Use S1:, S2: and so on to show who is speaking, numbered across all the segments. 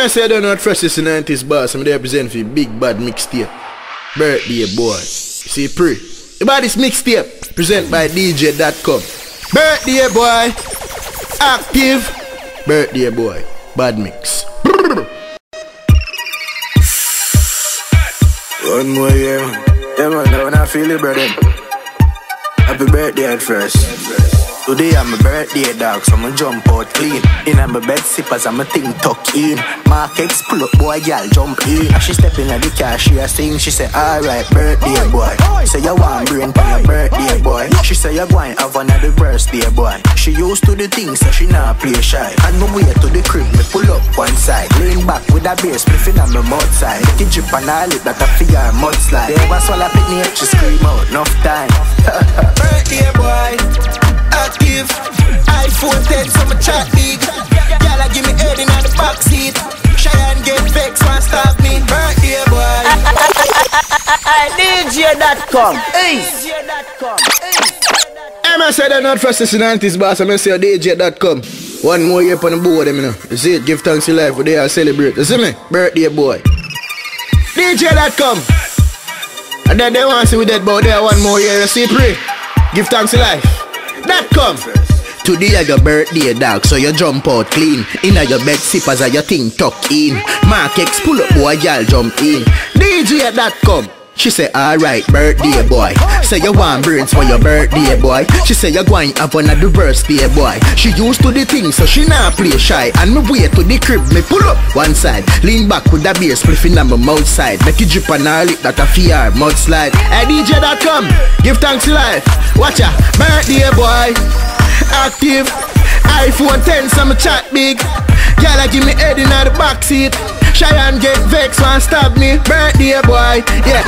S1: MSA don't know what fresh is the 90s boss. I'm represent for big bad mixtape. Birthday boy. See pre. About this mixtape present by DJ.com. Birthday boy. Active. Birthday boy. Bad mix.
S2: One more year. Yeah, man, I feel it, brother. Happy birthday at first. Today I'm a birthday dog, so I'ma jump out clean. In my bed sippers, I'm a thing tuck in. Mark X pull up, boy, girl jump in. As she step in at the car, she a sing, she say, alright, birthday boy. Say you want brain for your birthday boy. She say you going to have another birthday boy. She used to the things, so she not play shy. And my way to the crib, me pull up one side. Lean back with a bass, spliffing on my mouth side. Make it drip and all it, that I feel mudslide. They was swallow pick me up, she scream out, enough time. birthday boy active. iPhone 10, so my chat big. Y'all give me head in the back seat. Cheyenne get vexed, want stop me. Birthday boy.
S3: DJ.com. Hey.
S1: I say they're not first in the 90s, boss. I'm say DJ.com. One more year on the board, you know. You see it, give thanks to life, they are celebrate. You see me? Birthday boy. DJ.com. And then they want to see we dead, but there one more year, you see, pray. Give thanks to life. That come. Today I your birthday dog, so you jump out clean. Inna your bed sippers are your thing tuck in. Mark X pull up boy, y'all jump in. DJ that come. She say, alright, birthday boy. Say you want brains for your birthday boy. She say you going have another birthday boy. She used to the thing, so she not play shy. And me wait to the crib, me pull up one side. Lean back with the beer spliffing on my mouth side. Make it drip and all it that a fear mudslide. Hey DJ Dotcom, give thanks to life. Watch ya, birthday boy. Active, iPhone 10, some chat big. Y'all give me head in the backseat. Cheyenne get vexed and stab me. Birthday boy, yeah.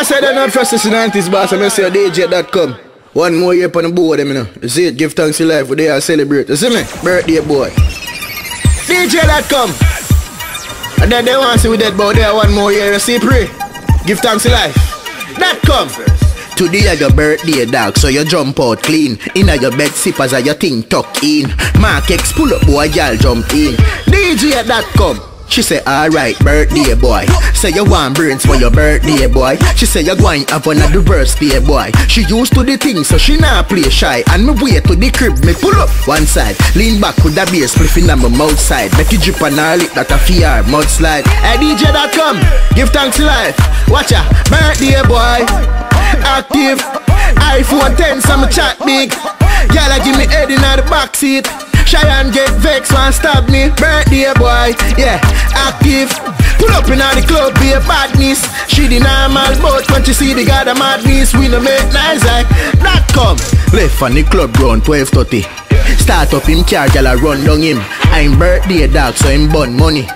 S1: I say they're not first in the 90s, boss. I'm say DJ.com. One more year on the board, you know. See it, give thanks to life, they are celebrate. You see me? Birthday boy. DJ.com. And then they want to see we dead, but there one more year. You see, pray. Give thanks to life. That come. Today your birthday dog, so you jump out clean. Inna your bed sippers as your thing tuck in. Mark X pull up boy, y'all jump in. DJ that come. She say, alright, birthday boy. Say you want brains for your birthday boy. She say you going have another birthday boy. She used to the thing, so she not play shy. And me wait to the crib, me pull up one side. Lean back with the beer spliffing on my mouth side. Make it drip and all it that a fear mudslide. Hey DJ Dotcom, give thanks to life. Watch ya, birthday boy active. iPhone 10, some chat big. Y'all give me head in the backseat. Cheyenne get vexed and stab me. Birthday boy, yeah, active. Pull up in all the club, be a badness. She the normal, but when she see the god of madness, we no make nice like that come. Left on the club ground 12:30. Start up him car, gyal run down him. I'm birthday dog, so him bun money.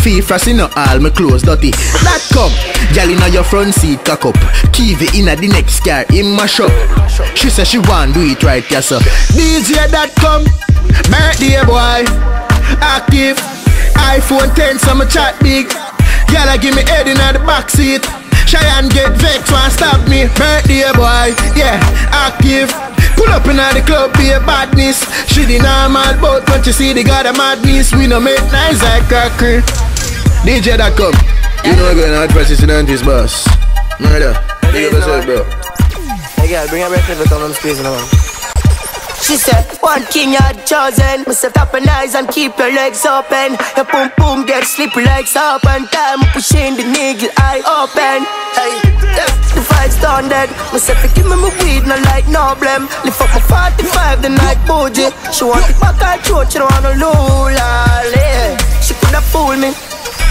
S1: Fee frosty no all my clothes dirty. That come, gal inna your front seat cock up. Kiwi inna the next car in my shop. She say she want do it right, yes sir. DJ Dotcom, birthday boy, active. iPhone 10, some chat big. Gal give me head inna the back seat. Cheyenne get vexed and stop me. Birthday boy, yeah, active. Pull up in the club, be a badness. She the normal, but when you see the god of madness, we no make nice like cracker. DJ Dotcom. You know I'm going out for 90s, boss. Murder. Big up yourself, bro.
S3: Hey, girl, bring your breakfast with on the space now. She said, one king you had chosen. Must have tap eyes and keep your legs open. Your boom boom get like soap and time pushing the nigga eye open. Hey, yeah, the fight's done dead. Must have give me my weed, no like no blame. Lift up my 45 the night bougie. She want the back her throat, she don't wanna lula. She coulda fool me.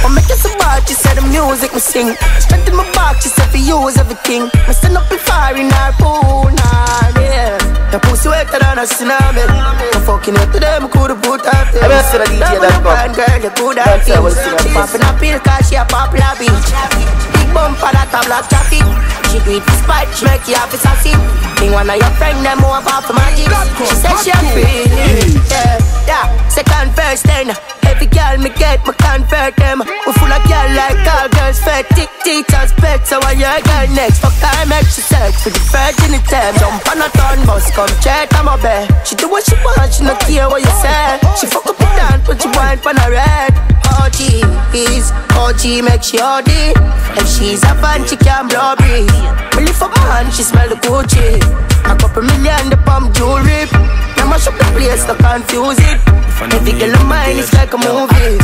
S3: I'm making some bad, she said the music me sing. Strength in my back, she said for use everything. Me stand up in fire in her pool, nah, yeah. The pussy wetter than a tsunami. I'm fucking up today, me coulda put her there.
S4: I'm still a DJ
S3: Dotcom. girl, you coulda feel. She popping a pill cause she a popular bitch. Big bumper that a black traffic. She do it for spite, she make you happy sassy. Think one of your friend them off for magic. She said she a free, yeah, yeah. Second, first, then. Every
S5: girl me get, me convert them. We full of girl like all girls fed. Tick teachers pet, so why your girl next? Fuck time, make she sex for the virginity. Jump on a turn bus, come check on my bed. She do what she want, she no care what you say. She fuck up the dance, but she wine on a red. OG is OG, make she OD. If she's a fan, she can blow breeze. Up my hand, she smell the Gucci. A couple million, the pump jewelry. Now mash up the place, to confuse it. Every girl of mine is like a movie.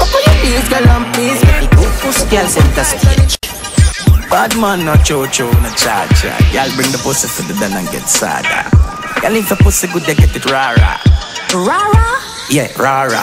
S5: Up on your knees, girl, and please me.
S2: Pussy girl center stage. Bad man, no cho-cho, no cha-cha. Y'all bring the pussy for the den and get sada. Y'all if the pussy good, they get it rara.
S4: Rara?
S2: Yeah, rara.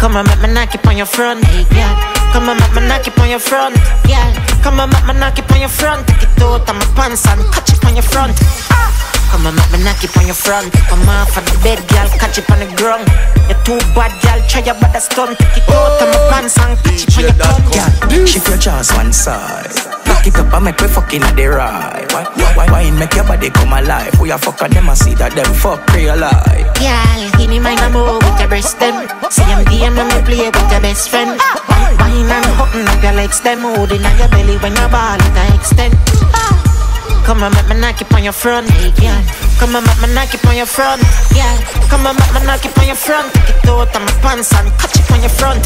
S4: Come on, make me knock it on your front, yeah. Come on, make me knock it on your front, yeah. Come on, make me knock it on your front. Take it out of my pants and catch it on your front. Ah. Come on, make me knock it on your front. Come off of the bed, girl, catch it on the ground. You're too bad, girl, try your bad stunt. Take it out of my pants and catch it on your tongue,
S2: Girl, shift your jaws one side. Back it up and make we fucking at the right. Why, why, why, why make your body come alive? We a fuck and them and see that them fuck realize.
S4: Girl, give me mine and move with your breast them. See them DM when me play with your best friend. Wine and hooking up your legs them, holding on your belly when you ball it a extend. Come on, make me knock it on your front, yeah. Come on, make me knock it on your front, yeah. Come on, make me knock it on your front. Take it out of my pants and catch it on your front.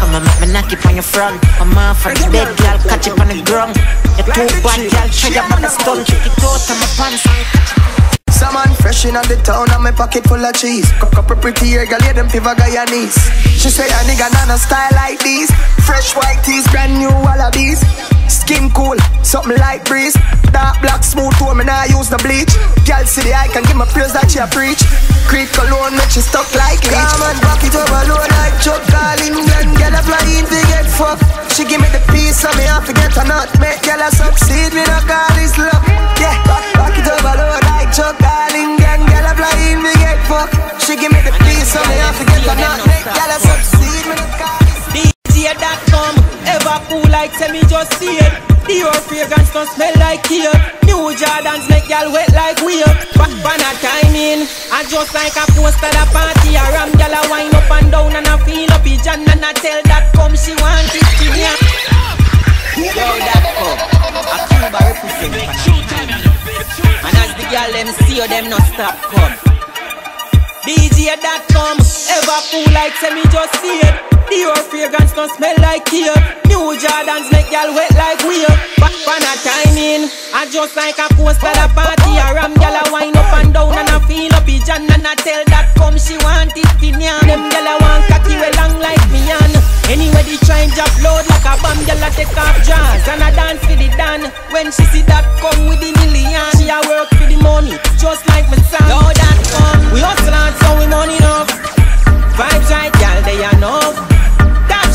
S4: Come on, make me knock it on your front. Come off of the bed, girl, catch it on the ground. You're too bad, girl, try your bad stunt. Take it out of my pants and catch it.
S5: Some man fresh in the town and my pocket full of cheese. Cup couple pretty hair, girl, yeah, them piva Guyanese. She say a nigga nana style like these. Fresh white tees, brand new wallabies. Skin cool, something like breeze. Dark black smooth tone, me nah use the bleach. Girl see the eye can give me praise that she a preach. Creep cologne make she stuck like leech. Come and back it over low like Chuck calling. Then girl a fly in to get fucked. She give me the piece, so me have to get a nut. Make girl a succeed, me no call this love. Yeah, back, back it over low like Chuck calling. Then girl a fly in to get fucked. She give me the peace, so me have to get a nut. Make girl a succeed, me no call this
S6: DJ.com Ever cool like tell me just see it. Dior fragrance don't smell like here. New Jordans make y'all wet like weir Back on a timing I just like a poster at a party A ram. Y'all a wine up and down And I feel up. Each and I tell that come she want it to me. Yo that come A Cuba represent Girl them see you them not stop come. DJ.com Ever cool like say me just see it Dior fragrance don't smell like here. New Jordans make y'all wet like weir Back on a timing I just like a poster a party. A ram y'all a wine up and down And I feel up. Each and I tell that come she want it in ya Them y'all a want cocky well long like me and. Anyway they try and drop load like a bomb. Y'all a take off jazz and I dance for the dan. When she see that come with the million She a work for the money just like my son. Yo that come. We hustle hard so we money enough. Vibes right y'all they enough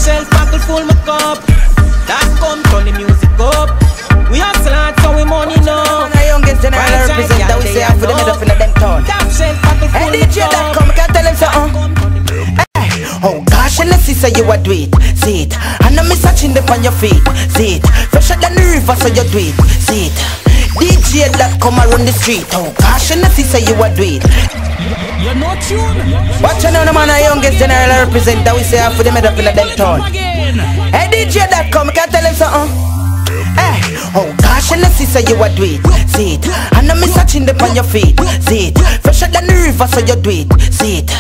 S6: shelf buckle full my cup That come turn the music up We hustle hard so we money
S7: The youngest general
S6: Vibes right,
S7: represent that we say I'm for the middle of them town.
S6: Top shelf buckle full my
S7: DJ Dotcom, can't tell him something. Oh gosh, and I see say you a do it, see it. And I'm touching them on your feet, see it. Fresher than the river, so you do it, see it. DJ Dotcom around the street, oh gosh, and I see say you a do it.
S6: You're not tune
S7: Watch out now, the man, the youngest general represent that we say I'm for the middle of them town. Hey DJ Dotcom, can tell him something. Hey, oh gosh, and I see say you a do it, see it. And I'm touching them on your feet, see it. Fresher than the river, so you do it, see it.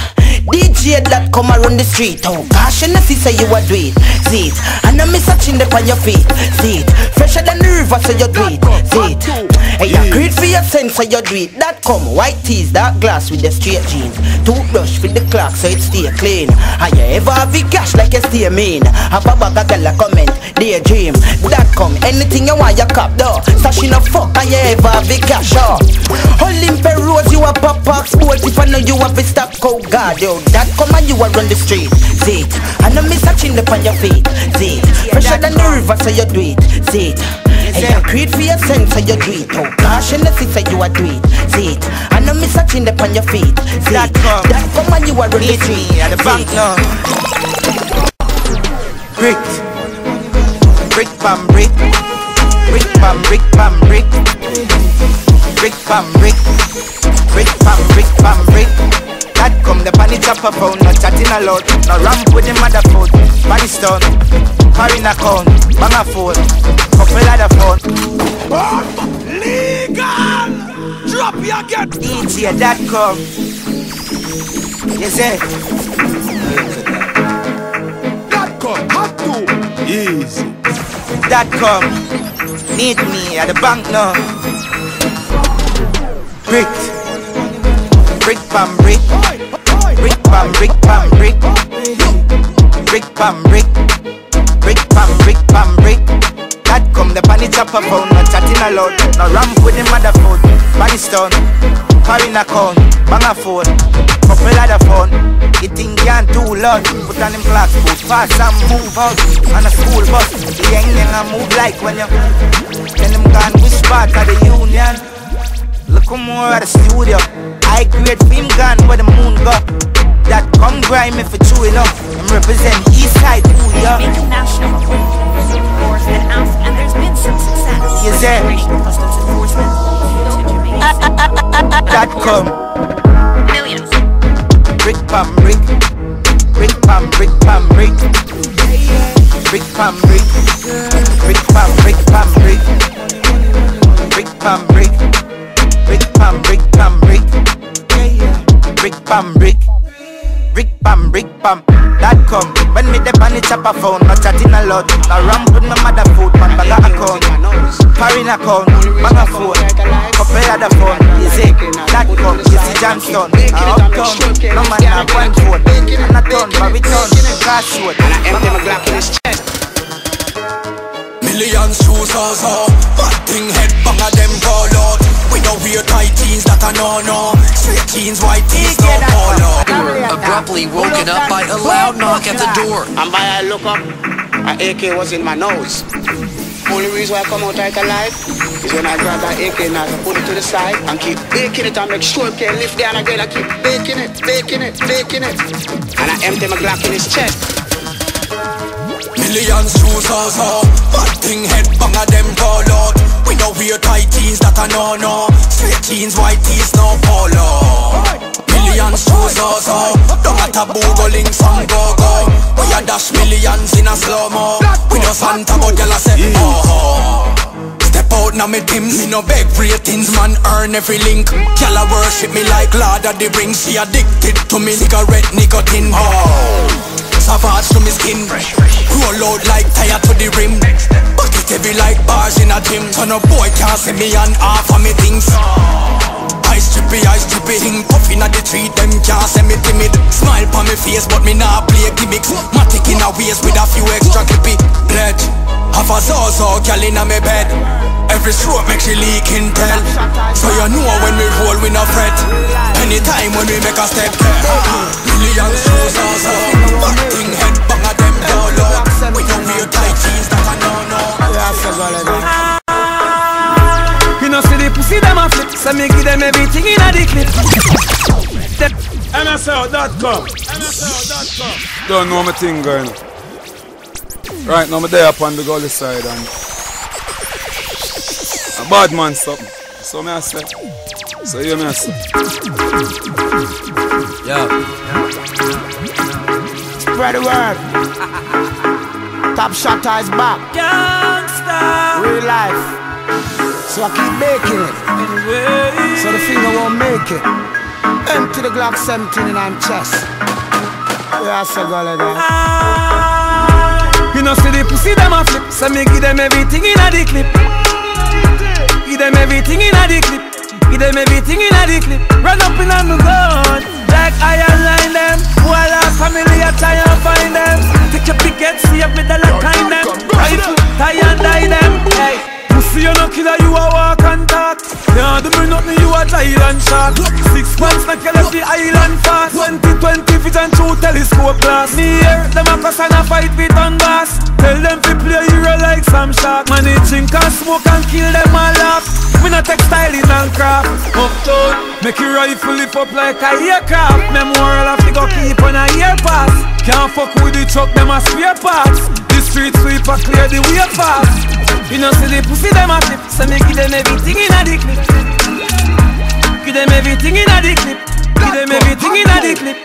S7: DJ Dotcom around the street, oh gosh, and I see say you a do it, see it. And I'm touching them on your feet, see it. Fresher than the river, so you do it, see it. Hey, you great for your sense, so you do it. That come white tees, dark glass with the straight jeans. Toothbrush with the clock, so it stay clean. And you ever have cash like you stay mean. Have a bag of girl a comment, daydream. That come anything you want, you cop though. Stash uh. in a fuck, and you ever have the cash oh. Olympic Rose, you a pop box sports. If I know you have to stop, oh God, yo. That come and you are on the street, see it. And I'm touching up on your feet, see it. Fresher than the river, so you do it, see it. Hey, you create for your sense, so you do it. Oh gosh, and the say you are do it, see it. And I'm touching up on your feet, see it. That uh, come and you are on the street,
S2: at the
S7: it.
S2: now. Brick, brick bam brick, brick bam brick bam brick, brick bam brick, brick bam brick bam brick. That come the pan it up a phone, no chatting
S8: a lot. No ramp with the mother foot. Body stone. Carrying a count. Bang a phone. Couple of the phone.
S9: Legal! Drop your get
S8: DJ.com. You say?
S9: that come. Have to. Easy.
S8: Dot com. Need me at the bank now. Brick. Brick pam brick. Brick pam brick pam brick. Brick pam brick. Brick pam brick pam brick. That come the panny chopper phone, no chatting aloud. No ramp with the mother foot. Body stone. Carrying a count. Bang a phone. Couple of the phone. You think can't too loud. Put on him black boot. Fast and move out. On a school bus. The young young and move like when you. Then them gone which part of the union. Look more at the studio. I create film gun where the moon go. That come grime if it's true enough. I'm represent East Side, ooh, yeah.
S10: International force that asked, and there's been some success.
S8: Yes, sir.
S10: Customs Enforcement.
S8: That come. Brick pam brick. Brick pam brick pam brick. Brick pam brick. Brick pam brick pam brick. Brick pam brick. Brick pam brick pam brick. Brick pam brick. Brick pam brick pam. That come when me dep on the chopper phone, not chatting a lot. I ram with my mother food, man bag a account, carrying account, bag a phone, couple of the phone. You see that come, you see Johnston, a uptown, no man have one phone, and a ton, but we turn, crossroad.
S11: And I empty my Glock in his chest.
S9: Millions shoes also Bad thing head bang a them call out We don't wear tight jeans that I know no Straight jeans, white tees, no polo
S2: Abruptly woken up by a loud knock at the door.
S11: And by I look up, an AK was in my nose. Only reason why I come out like alive is when I grab that AK knife and put it to the side and keep baking it and make sure it can lift down again. I keep baking it, baking it, baking it. And I empty my Glock in his chest.
S9: Millions shoes also Bad thing head bang a them call out. We don't wear tight jeans that I know no Straight jeans, white tees, no polo. Millions shoes also Don't a taboo link some go go We a dash millions in a slow-mo. We no Santa but y'all a say oh oh. Step out now me Tim's Me no beg ratings man. Earn every link. Y'all a worship me like Lord of the Rings. She addicted to me. Cigarette nicotine oh Savage to me skin. Roll out like tire to the rim. Bucket heavy like bars in a gym. So no boy can't see me and half of me things. Ice trippy, ice trippy Thing puff inna the tree, them can't say me timid. Smile pa me face, but me nah play gimmicks. Matic in a waist with a few extra clippy. Pledge Have a zozo gal inna me bed. Every stroke make she leak in tell So you know when we roll we no fret. Anytime when we make a step Million shoes also Back thing head bang a them all out We don't wear tight jeans that I know no ah.
S12: You know see the pussy them a flip So me give them everything in a the clip
S13: MSL.com. MSL.com. Don't know my thing going. Right now, I'm there up on the gully side and a bad man something. So me I say. So you me I say. Yeah.
S8: Spread the word. Top shot is back.
S12: Gangsta
S8: Real life. So I keep making it. So the finger won't make it. Empty the Glock 17 in my chest. Yeah, I say go like that.
S12: You know see the pussy them a flip So me give them everything in a the clip Give them everything in a the clip Give them everything in a the clip. Run up in on the gun. Like iron line them. While our family a try and find them. Take your picket, see up with the lock kind them. Rifle, tie and die them. Hey Pussy you no killer, you a walk and talk. Can't do me nothing, you a giant shark. Six months you left the island fast. 2020 vision through telescope glass. Me here, them a cuss and a fight with on bass Tell them to play hero like some shark. Man, they drink and smoke and kill them all laugh We not textiling and craft. Uptown, make your rifle lift up like a aircraft. Memorial of go keep on a year pass. Can't fuck with the truck, them a spare parts. The street sweeper clear the way fast You know see the pussy them a flip So me give them everything in a the clip Give them everything in a the clip Give them everything in a the clip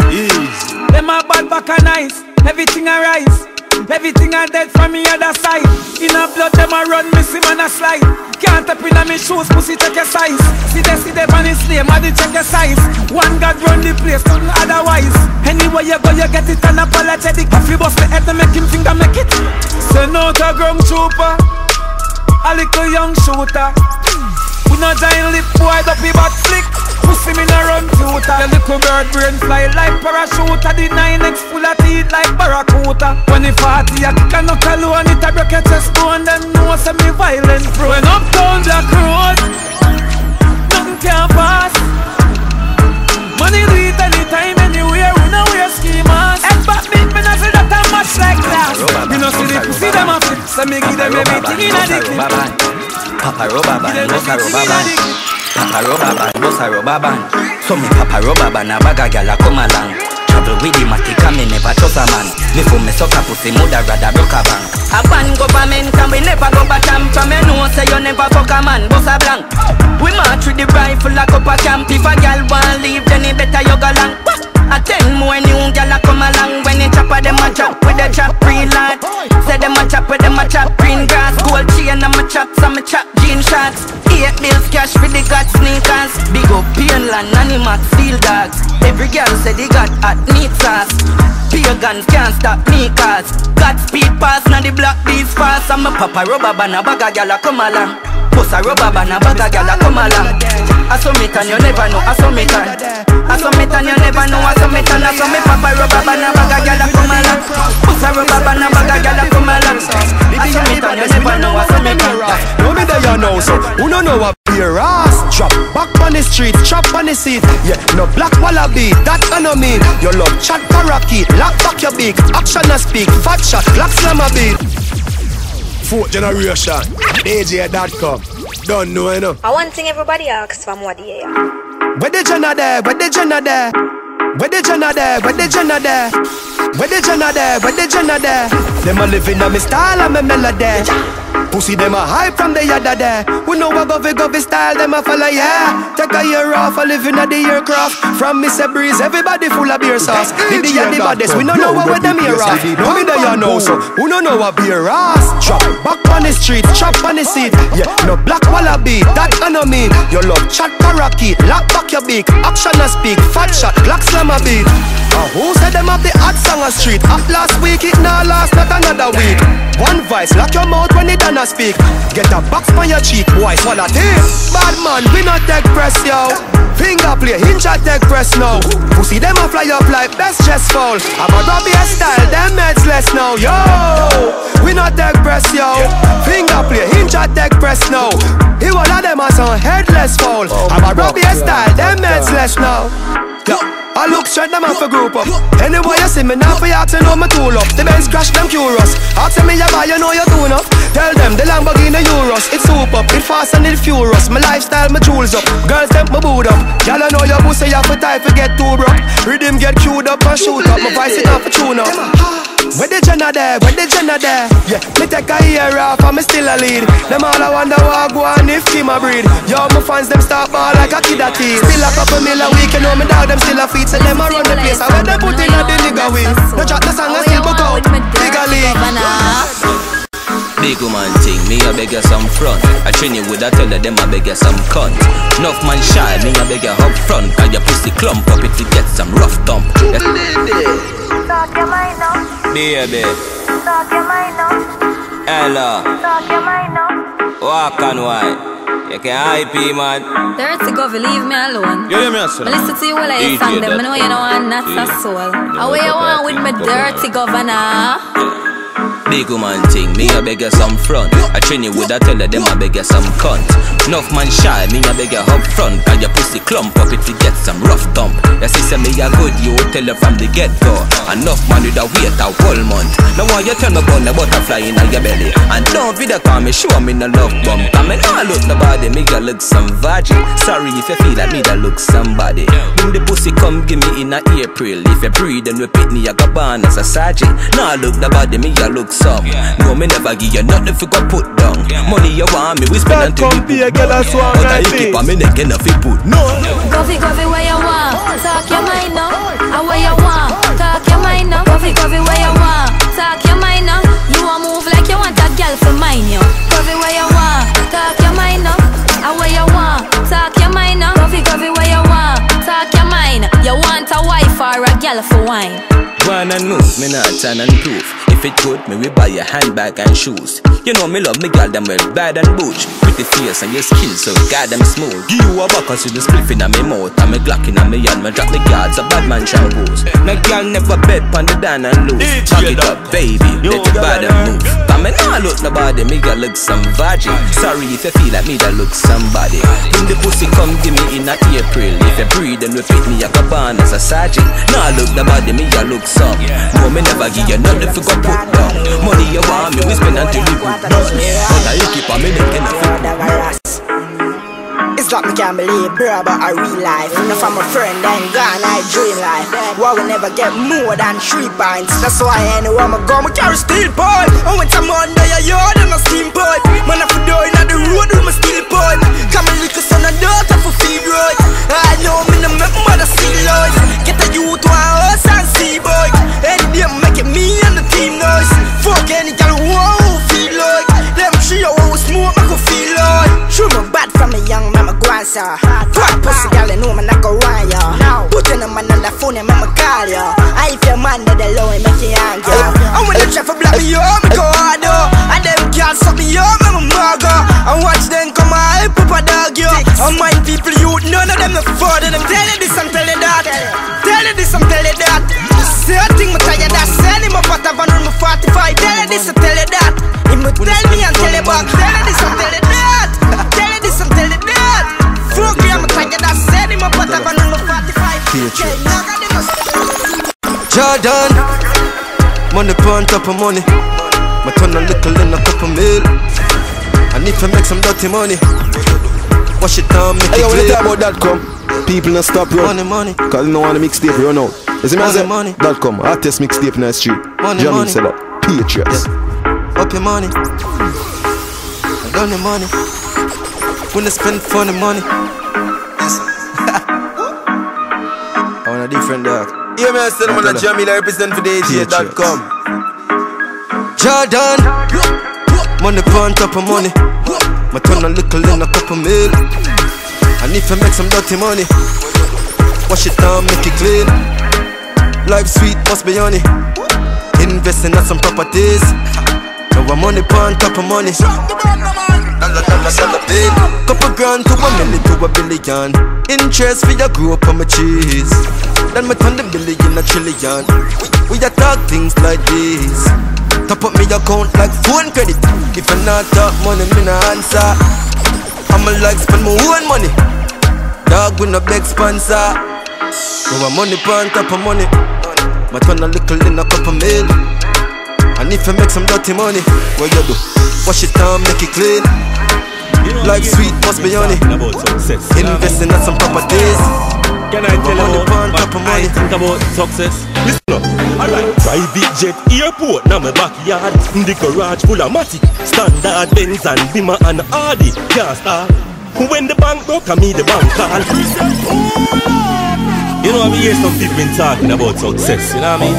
S12: Them a bad back back a nice, everything a rise. Everything I dead from me other side. In a blood, them a run, me see man a slide. Can't up in me shoes, pussy check your size. See they see them on his name, I check your size. One God run the place, nothing otherwise. Anywhere you go, you get it unapologetic. If you bust the head, to make him think I make it. Send out a ground trooper, a little young shooter. We no giant lip boy, don't be bad flick. Pussy me no run tutor. The little bird brain fly like parachute. The 9x full of teeth like barracuda. When it party, I kick a knuckle alone, it a break your chest bone. Then know say me violent bro. When uptown Black Road, nothing can pass. Money do it anytime, anywhere. We no wear ski match like glass. You know see the pussy them a flip, so me give them everything in a clip.
S14: Papa rubber band, bossa rubber band Papa rubber band, bossa rubber band So me papa rubber band, a bag a gal a come along Travel with the matic and me never trust a man Before me suck a pussy, mother rather broke a bank
S15: A ban government and we never go batam From me know say you never fuck a man, boss a blank We march with the rifle like up a camp If a gal want leave, then it better you go long a ten more new gal a come along When they chop a them a chop with a chop real hard Say them a chop with them a chop green grass. Gold chain and my chop some a chop jean shots Eight bills cash for the got sneakers. Big up Painland, Animax, Steel Dogs. Every girl say they got hot neat sauce. Pagans can't stop me cause Got speed pass, now the block these fast. I'm a papa rubber band, a bag a gal a come along Bust a rubber band, a bag a gal a come along. I saw me and you never know, I saw me and I saw me and you never know, I saw me and I saw me papa rubber band, a bag a gal a come along. Bust a rubber band, a bag a gal a come along. I saw me and you never know, I saw me and
S16: Know me there you know, so who no know what beer ass Drop back on the street, chop on the seat. Yeah, no black wallaby, that I know me Your love chat parakeet, lock back your beak Action and speak, fat shot, black slam a beat Fourth generation, DJ.com Don't know enough
S17: I want thing everybody asks from what yeah.
S16: Where the Jenna there, where the Jenna there? Where the Jenna there, where the Jenna there? Where the Jenna there, where the Jenna there? Them a living on me style and me melody Pussy them a hype from the yada there We know what govy govy style them a follow yeah. Take a year off a living at the aircraft. From Mr. Breeze everybody full of beer sauce. In the yada baddest. We don't know what them here off Know me there you know so Who don't know what beer ass Chop back on the street, chop on the seat. Yeah, no black wallaby, that I know me Your love chat parakeet, lock back your beak. Action and speak, fat shot, black slam a beat. Uh, Who said them have the hot song a street? Up last week, it now last not another week. One vice, lock your mouth when it done speak. Get a box on your cheek, boy, swallow this. Bad man, we not take press, yo. Finger play, hinge at take press now Pussy them a fly up like best chest fall I'm a Robbie style, them heads less now, yo We not take press, yo. Finger play, hinge at take press now He one of them a some headless fall I'm a Robbie style, them heads less now Yo I look straight, them off a group up. Anyway, you see me now for you to know me tool up. The Benz crash, them curious. Ask me you buy, you know you tune up. Tell them the Lamborghini Urus. It's soup up, it fast and it furious. My lifestyle, my jewels up. Girls, them my boot up. Y'all know your pussy, you for time to get too broke. Rhythm get queued up and shoot up. My voice it off a tune up. Where the Jenna there, where the Jenna there Yeah, me take a year off and me still a lead. Them all I wonder what go on if him a breed. Yo, my fans them start ball like a kid a tease. Still a couple mil a week, you know me dog them still a feed. So them a run the place, I where they put in a the nigga win. No chat the song, I still book out. Bigger league
S14: Big woman thing, me a beg you some front. I train you with a tell them I beg you some cunt. Enough man shy, me a beg you up front. Cause your pussy clump up if you get some rough thump. Yes.
S17: Talk your mind now.
S14: Baby,
S17: Talk your mind now.
S14: Ella,
S17: Talk your mind now.
S14: walk and white. You can hype me, man.
S18: Dirty Govy, leave me alone.
S14: You hear me, sir?
S18: I listen to you while I
S14: DJ
S18: song them. I know you
S14: that-
S18: know I'm not a soul. How you want with me dirty governor?
S14: Big woman thing, me a beg you some front. I train you with a tell them I beg you some cunt. Enough man shy, me a beg you up front. Cause your pussy clump up if you get some rough thump. Your sister me a good, you tell her from the get go. Enough man with a wait a whole month. Now why you me about the butterfly in your belly? And don't video call me, show me no love bump. I mean, I look nobody, me a look some virgin. Sorry if you feel like me that look somebody. Bring the pussy come give me in a April. If you breathe then repeat me, I got born as a sergeant. Now look nobody, me look some. No, me never give you nothing if you go put down. Money you want me, we spend until you put down. But I keep on me neck and if you put no.
S18: Govy, Govy, where you want? Talk your mind now. And where you want? Talk your mind now. Govy, Coffee, coffee, where you want? Talk your mind now. You want move like you want a girl for mine, yo. Coffee, where you want? Talk your mind now. And where you want? Talk your mind now. Coffee, coffee, where you want? Talk your mind. You want a wife or a girl for wine?
S14: One and move, me not turn and proof. If it good, me we buy a handbag and shoes. You know me love me girl them well bad and butch. Pretty face and your skin so goddamn smooth. Give you a buck cause you the spliff in me mouth and me glock in me hand. Me drop me guards a bad man shampoos. No girl never bet pon the down and loose. Fuck it up, baby, let bad and move. Cause me nah look nobody, me girl look some virgin. Sorry if you feel like me that look somebody. When the pussy come give me in a April. If you breathe and repeat me, I go born as a sergeant. Nah look nobody, me girl look some. No, me never give you nothing for go put down. Money you want me, we spend until you put down. But I keep on me looking for
S15: It's like me can't believe, bro, but I real life. Now from a friend, then gone, I dream life. Why we never get more than three pints? That's why anywhere I go, me carry steel pipe. And when I'm under your yard, and a steam pipe. Man, I for door in the road with my steel pipe. Come and lick us on a daughter for feed right. I know me no make mother see lies. Get a youth to a house and see boy. The. Fuck any girl who want feel like. Them three who smoke, make her feel like. Show me bad from a young mama guansa. Fuck pussy girl, you know me not go run ya. Put in a man on the phone and mama call ya. I your man that low and make you angry. When them try for block me up, me go hard oh. And them can't stop me up, me maga. And watch them come help up a dog yo. And mind people youth, none of them no further. Them tell you this and tell you that. Tell you this and tell you that. Say a thing, me tired that. Send him up at a van on my 45. Tell you this and tell you that. Him me tell me and tell you back. Tell you this and tell you that. Tell you this and tell you that. Fuck you, I'm tired that. Send him up at a van on my 45.
S19: Jordan, money on top of money. My turn a little in a couple mil. I need to make some dirty money. Wash it down, make
S20: Hey,
S19: it
S20: yo, when you
S19: clear.
S20: talk about that come, people not stop run.
S19: Money, money.
S20: Cause you don't want the mixtape run out. You see me
S19: Money, money.
S20: that come, hottest mixtape in the street.
S19: Money,
S20: Jamie
S19: money.
S20: that. Patriots.
S19: Up your money. I done the money. When I spend funny money. I want a different dog.
S20: Yeah, man, I I'm on a Jamie that represent for the AJ.com.
S19: Jordan. Money on top of money. My turn a little in a couple mil. I need to make some dirty money. Wash it down, make it clean. Life sweet, must be honey. Investing in some properties. Now I'm money on top of money. Dollar, dollar, dollar bill. Couple grand to a million to a billion. Interest for your grow up on my cheese. Then me turn the billion a trillion. We, we a talk things like this. Top up me account like phone credit. If I not talk money, me no answer. I'ma like spend my own money. Dog with no big sponsor. Now I'm money on top of money. My turn a little in a couple mil. I need to make some dirty money. What you do? Wash it down, make it clean. Life sweet, must be honey. Investing in some properties.
S21: Can I tell you what
S19: top of
S21: I think about success? Listen up. Alright, private jet, airport, now my backyard. The garage full of matic, standard Benz and Bima and Audi. Can't start. When the bank broke, I me the bank call. You know, I mean, hear some people been talking about success. You know what I mean?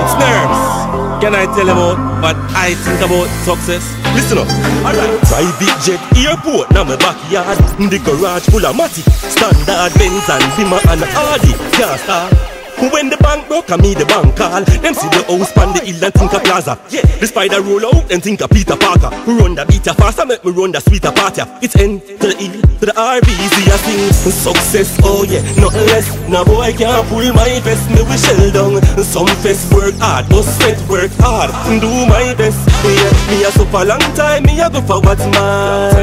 S21: Itz Nervz. Can I tell about what I think about success? Listen up. Alright, private jet, airport, now my backyard. The garage full of matic, standard Benz and Bima and Audi. Can't start. When the bank broke, I me the bank call. Them see the house pan the hill and think a plaza. Yeah, the spider roll out and think a Peter Parker. Run the beat faster, make me run the sweeter party. It's N to the E to the R B Z I sing success. Oh yeah, nothing less. Now boy I can't pull my vest. Me we shell down. Some fest work hard, but sweat work hard. Do my best. Yeah, me a suffer long time. Me a go for what's mine.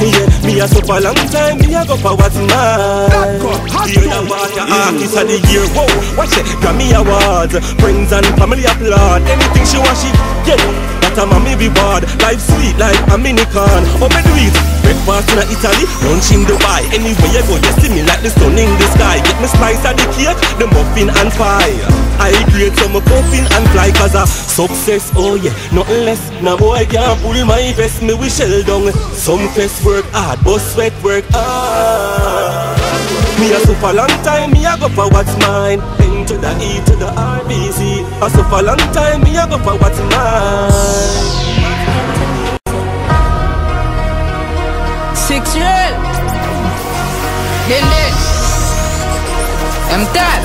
S21: Yeah, me a suffer long time. Me a go for what's mine. Hear the water artist of the year. Whoa, watch it. Grammy awards, friends and family applaud. Anything she wants, she get. That a mommy reward. Life sweet like a mini con. Oh, me do. Breakfast in Italy, lunch in Dubai. Anywhere you go, you see me like the sun in the sky. Get me slice of the cake, the muffin and pie. I create some puffin and fly cause a success, oh yeah, nothing less. Now boy can't pull my vest, me we shell down. Some fest work hard, but sweat work hard. Me a super long time, me a go for what's mine. N to the E to the RBC. A super long time, me a go for what's mine.
S22: Six year this I'm dead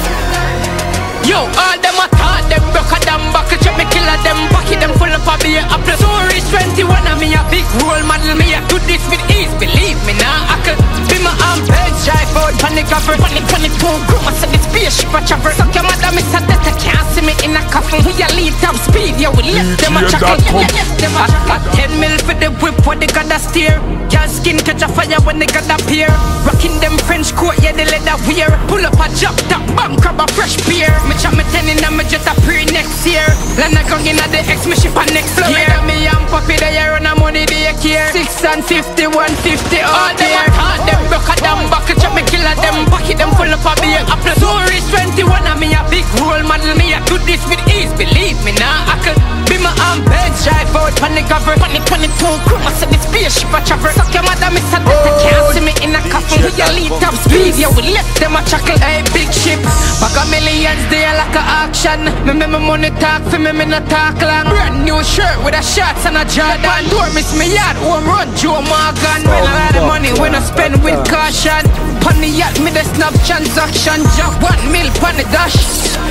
S23: Yo, all them a thought them broke a damn back Check me killer them pocket them full of a beer Apple stories 21 and me a big role model Me a do this with ease, believe me now. I could be my arm page Drive out panic cover, panic panic boom Groom I said this spaceship a travel Suck your mother, me said that I can't see me in a coffin. We a lead top speed, yo we left them a chuckle Yeah, yeah, left them a chuckle 10 mil for the whip, what they gotta steer? Girl skin catch a fire when they gotta appear Rocking them French coat, yeah they leather wear. Pull up a drop top, bang crab a fresh beer. Me chop me ten in and me just a pre next year. Land a gun inna the X, me ship a next gear. Me and Poppy they a run a money they a care. Six and fifty, one fifty all them a thought them broke a damn buckle Chop me killer them pocket them full of a beer Apple stories 21 and me a big role model Me a do this with ease, believe me now I could be my arm bench Drive out panic cover, panic 22 Crew I said this spaceship a travel Suck your mother, that they can't see me in a coffin We a lead top speed, yeah we left them a chuckle Hey big ship, back a millions there like a auction. Me me me money talk for me, me not talk long. Brand new shirt with a shots and a Jordan. Door miss me yard, home run Joe Morgan When a lot of money, when I spend with caution Pon the yacht, me the snap transaction. Jack one mil pon the dash.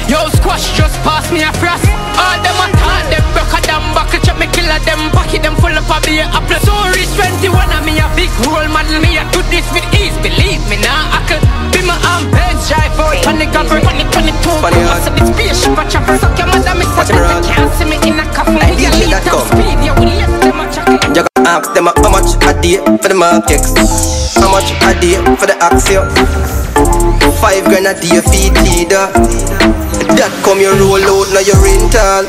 S23: Yo squash, just pass me a frost All them a thought, them broke a damn back Chop me killer, them pocket, them full of a beer Apple stories 21 and me a big role model. Me a do this with ease, believe me now I could be my arm bench Drive out, panic cover, panic 22 I said this spaceship a travel Suck your mother, me that can't see me in a coffin We a lead top speed, yeah we
S5: ask them how much a day for the markets How much a day for the Axio Five grand a day feed leader. That come you roll out now you rental.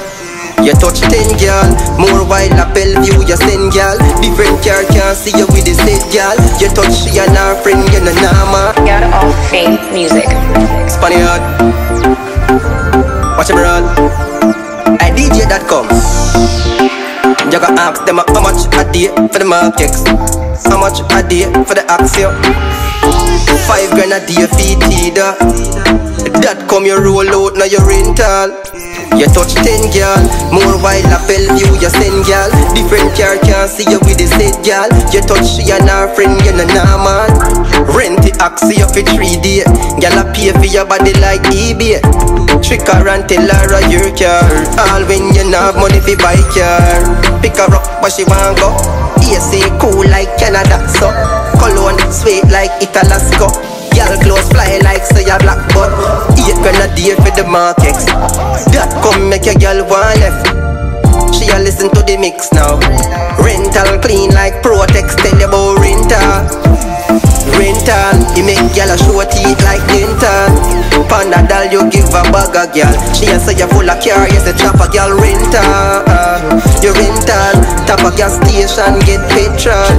S5: You touch ten gal, more while a Bellevue you send gal. Different car can't see you with the set gal. You touch she and her friend, you know nama.
S24: Got all fame music.
S5: Spaniard. Watch it run I DJ.com You gotta ask them how much a day for the markets. How much a day for the Axio. Five grand a day That come you roll out now you rental you touch ten gal, more while a Bellevue you You send gal. Different car can't see you with the set gal. You touch she and her friend, you know man Rent the Axio for three day Gal a pay for your body like eBay Trick her and tell her of your car All when you not have money for buy car Pick her up but she want go. AC cool like Canada so. Cologne sweet like Italasco Y'all clothes fly like say a black butt. Eight grand a day for the markets That come make your girl want left She a listen to the mix now. Rental clean like Protex Tell you about rental. Rental, he make gyal a show teeth like dental. Panda doll, you give a bag a gyal. She a say you full of car, yes a gyal rental. You rental, top a gas station, get petrol.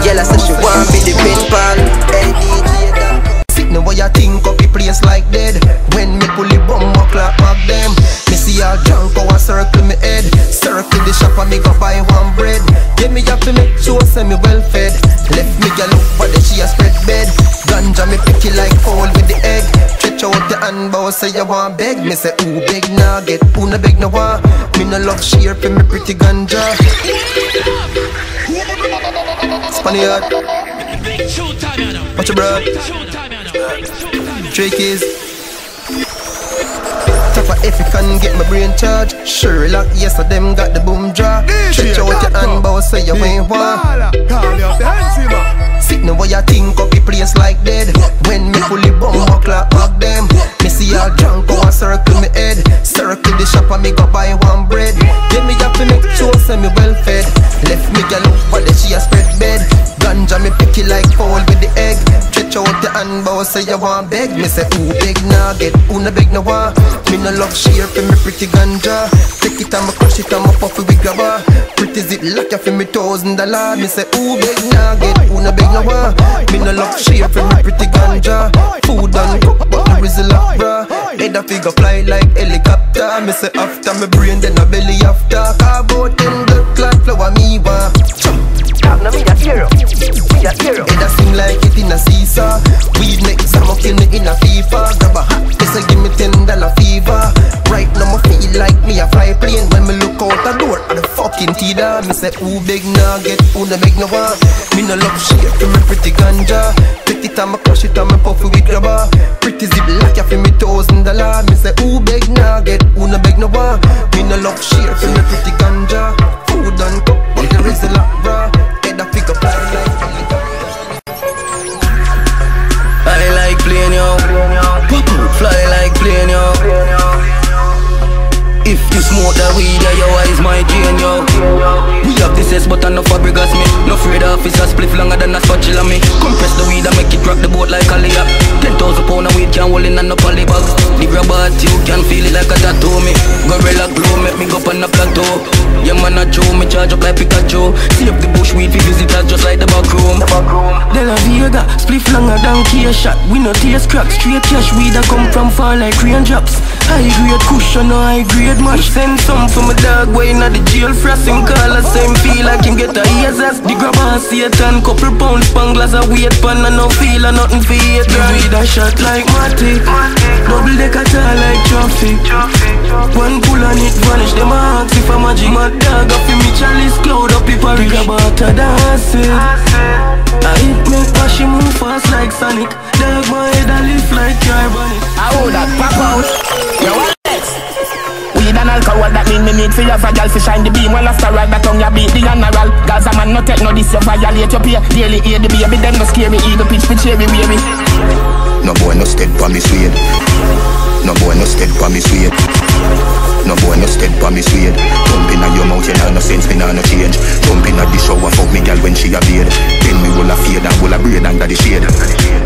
S5: Gyal a say she want be the pen pal. Hey DJ Sit now where you think up the place like dead. When me pull the bomb up like back them see a drunk go a circle me head. Circle the shop and me go buy one bread. Yeah me have to make sure say me well fed. Left me girl up but then she a spread bed. Ganja me picky like fowl with the egg. Stretch out the hand bow say you want beg? Me say who beg now get who no beg no want. Me no love share for me pretty ganja. Spaniard. Watch your bro Trick is Of if you can get my brain charged Sherlock, yes, of them got the boom jaw Stretch out your hand, bow, say you ain't one Sit now where you think up the place like dead When me fully bum up like back them. Me see all drunk go and circle me head. Circle the shop and me go buy one bread. Yeah, me have to make sure say me well fed. Left me girl up but then she a spread bed Ganja me picky like fowl with the egg. Stretch out the hand bow say you want? Beg Me say who beg now get who no beg no want? Me no love share for me pretty ganja. Take it and me crush it and me puff it with grabber Pretty zip lock ya for me thousand dollar Me say who beg now get who no beg no want? Me no love share for me pretty ganja. Food and cook but the rizzle Head a figure fly like helicopter. Me say after me brain, then a belly after. Carbo ten blood clot flower me want.
S3: Dog, no me a hero. Me a hero.
S5: Head a sing like it in a seesaw. Weed next, I'm it in a FIFA. Grab a hat, they say give me ten dollar fever. Right now me feel like me a fly plane when me look out the door of the fucking Tida. Me say who big nah get, who no big no want. Me no love shit for me pretty ganja. Pretty time I crush it and me puffy with grabber. Pretty zip like you for me thousand dollar. Me say who big nah get, who no big no want. Me no love shit for me pretty ganja. Food and cup, there is a lot, bruh. Head a pick up like
S25: I like playing yo. Pop out, fly like plane yo. If you smoke that weed, yeah, your eyes my chain yo. We have this S, but I no Fabregas me. No afraid of officer spliff longer than a spatula me. Compress the weed and make it rock the boat like a layup. Ten thousand pound of weed can hold in and no poly bag. The grabber you can feel it like a tattoo me. Gorilla glue make me go on the plateau. Yeah man a Joe, me charge up like Pikachu. Save the bush weed for visitors just like the back room. De La Vega, spliff longer than Kia shot. We no taste crack, straight cash weed that come from far like raindrops. High grade cushion, no high grade match. Send some for my dog, way in the jail. Frost him call us, same feel like him get a ears as the grabber Satan. Couple pounds, spanglers, a weight pan, and no feel and nothing for eight grand. Weed a shot like Matic, double deck a tar like traffic. One pull and it vanish, them a ask if I'm magic. My dog up in me chalice, cloud up in Paris. The grabber to dance it. I hit me, wash him move fast like Sonic. Dog my head a lift like carbonic.
S26: I hold that pop out. Alcohol that mean me need for your fragile to shine the beam. Well after ride that tongue you beat the general. Gaza man no take no this you violate your pay. Daily hear the baby them no scare me. Eagle pitch for cherry baby
S20: No boy no stead pa me suede No boy no stead pa me suede No boy no stead pa me suede Jump inna your mouth you know no sense me nah no change. Jump inna the shower fuck me gal when she a bathe Then me will a fade and will a braid under the shade.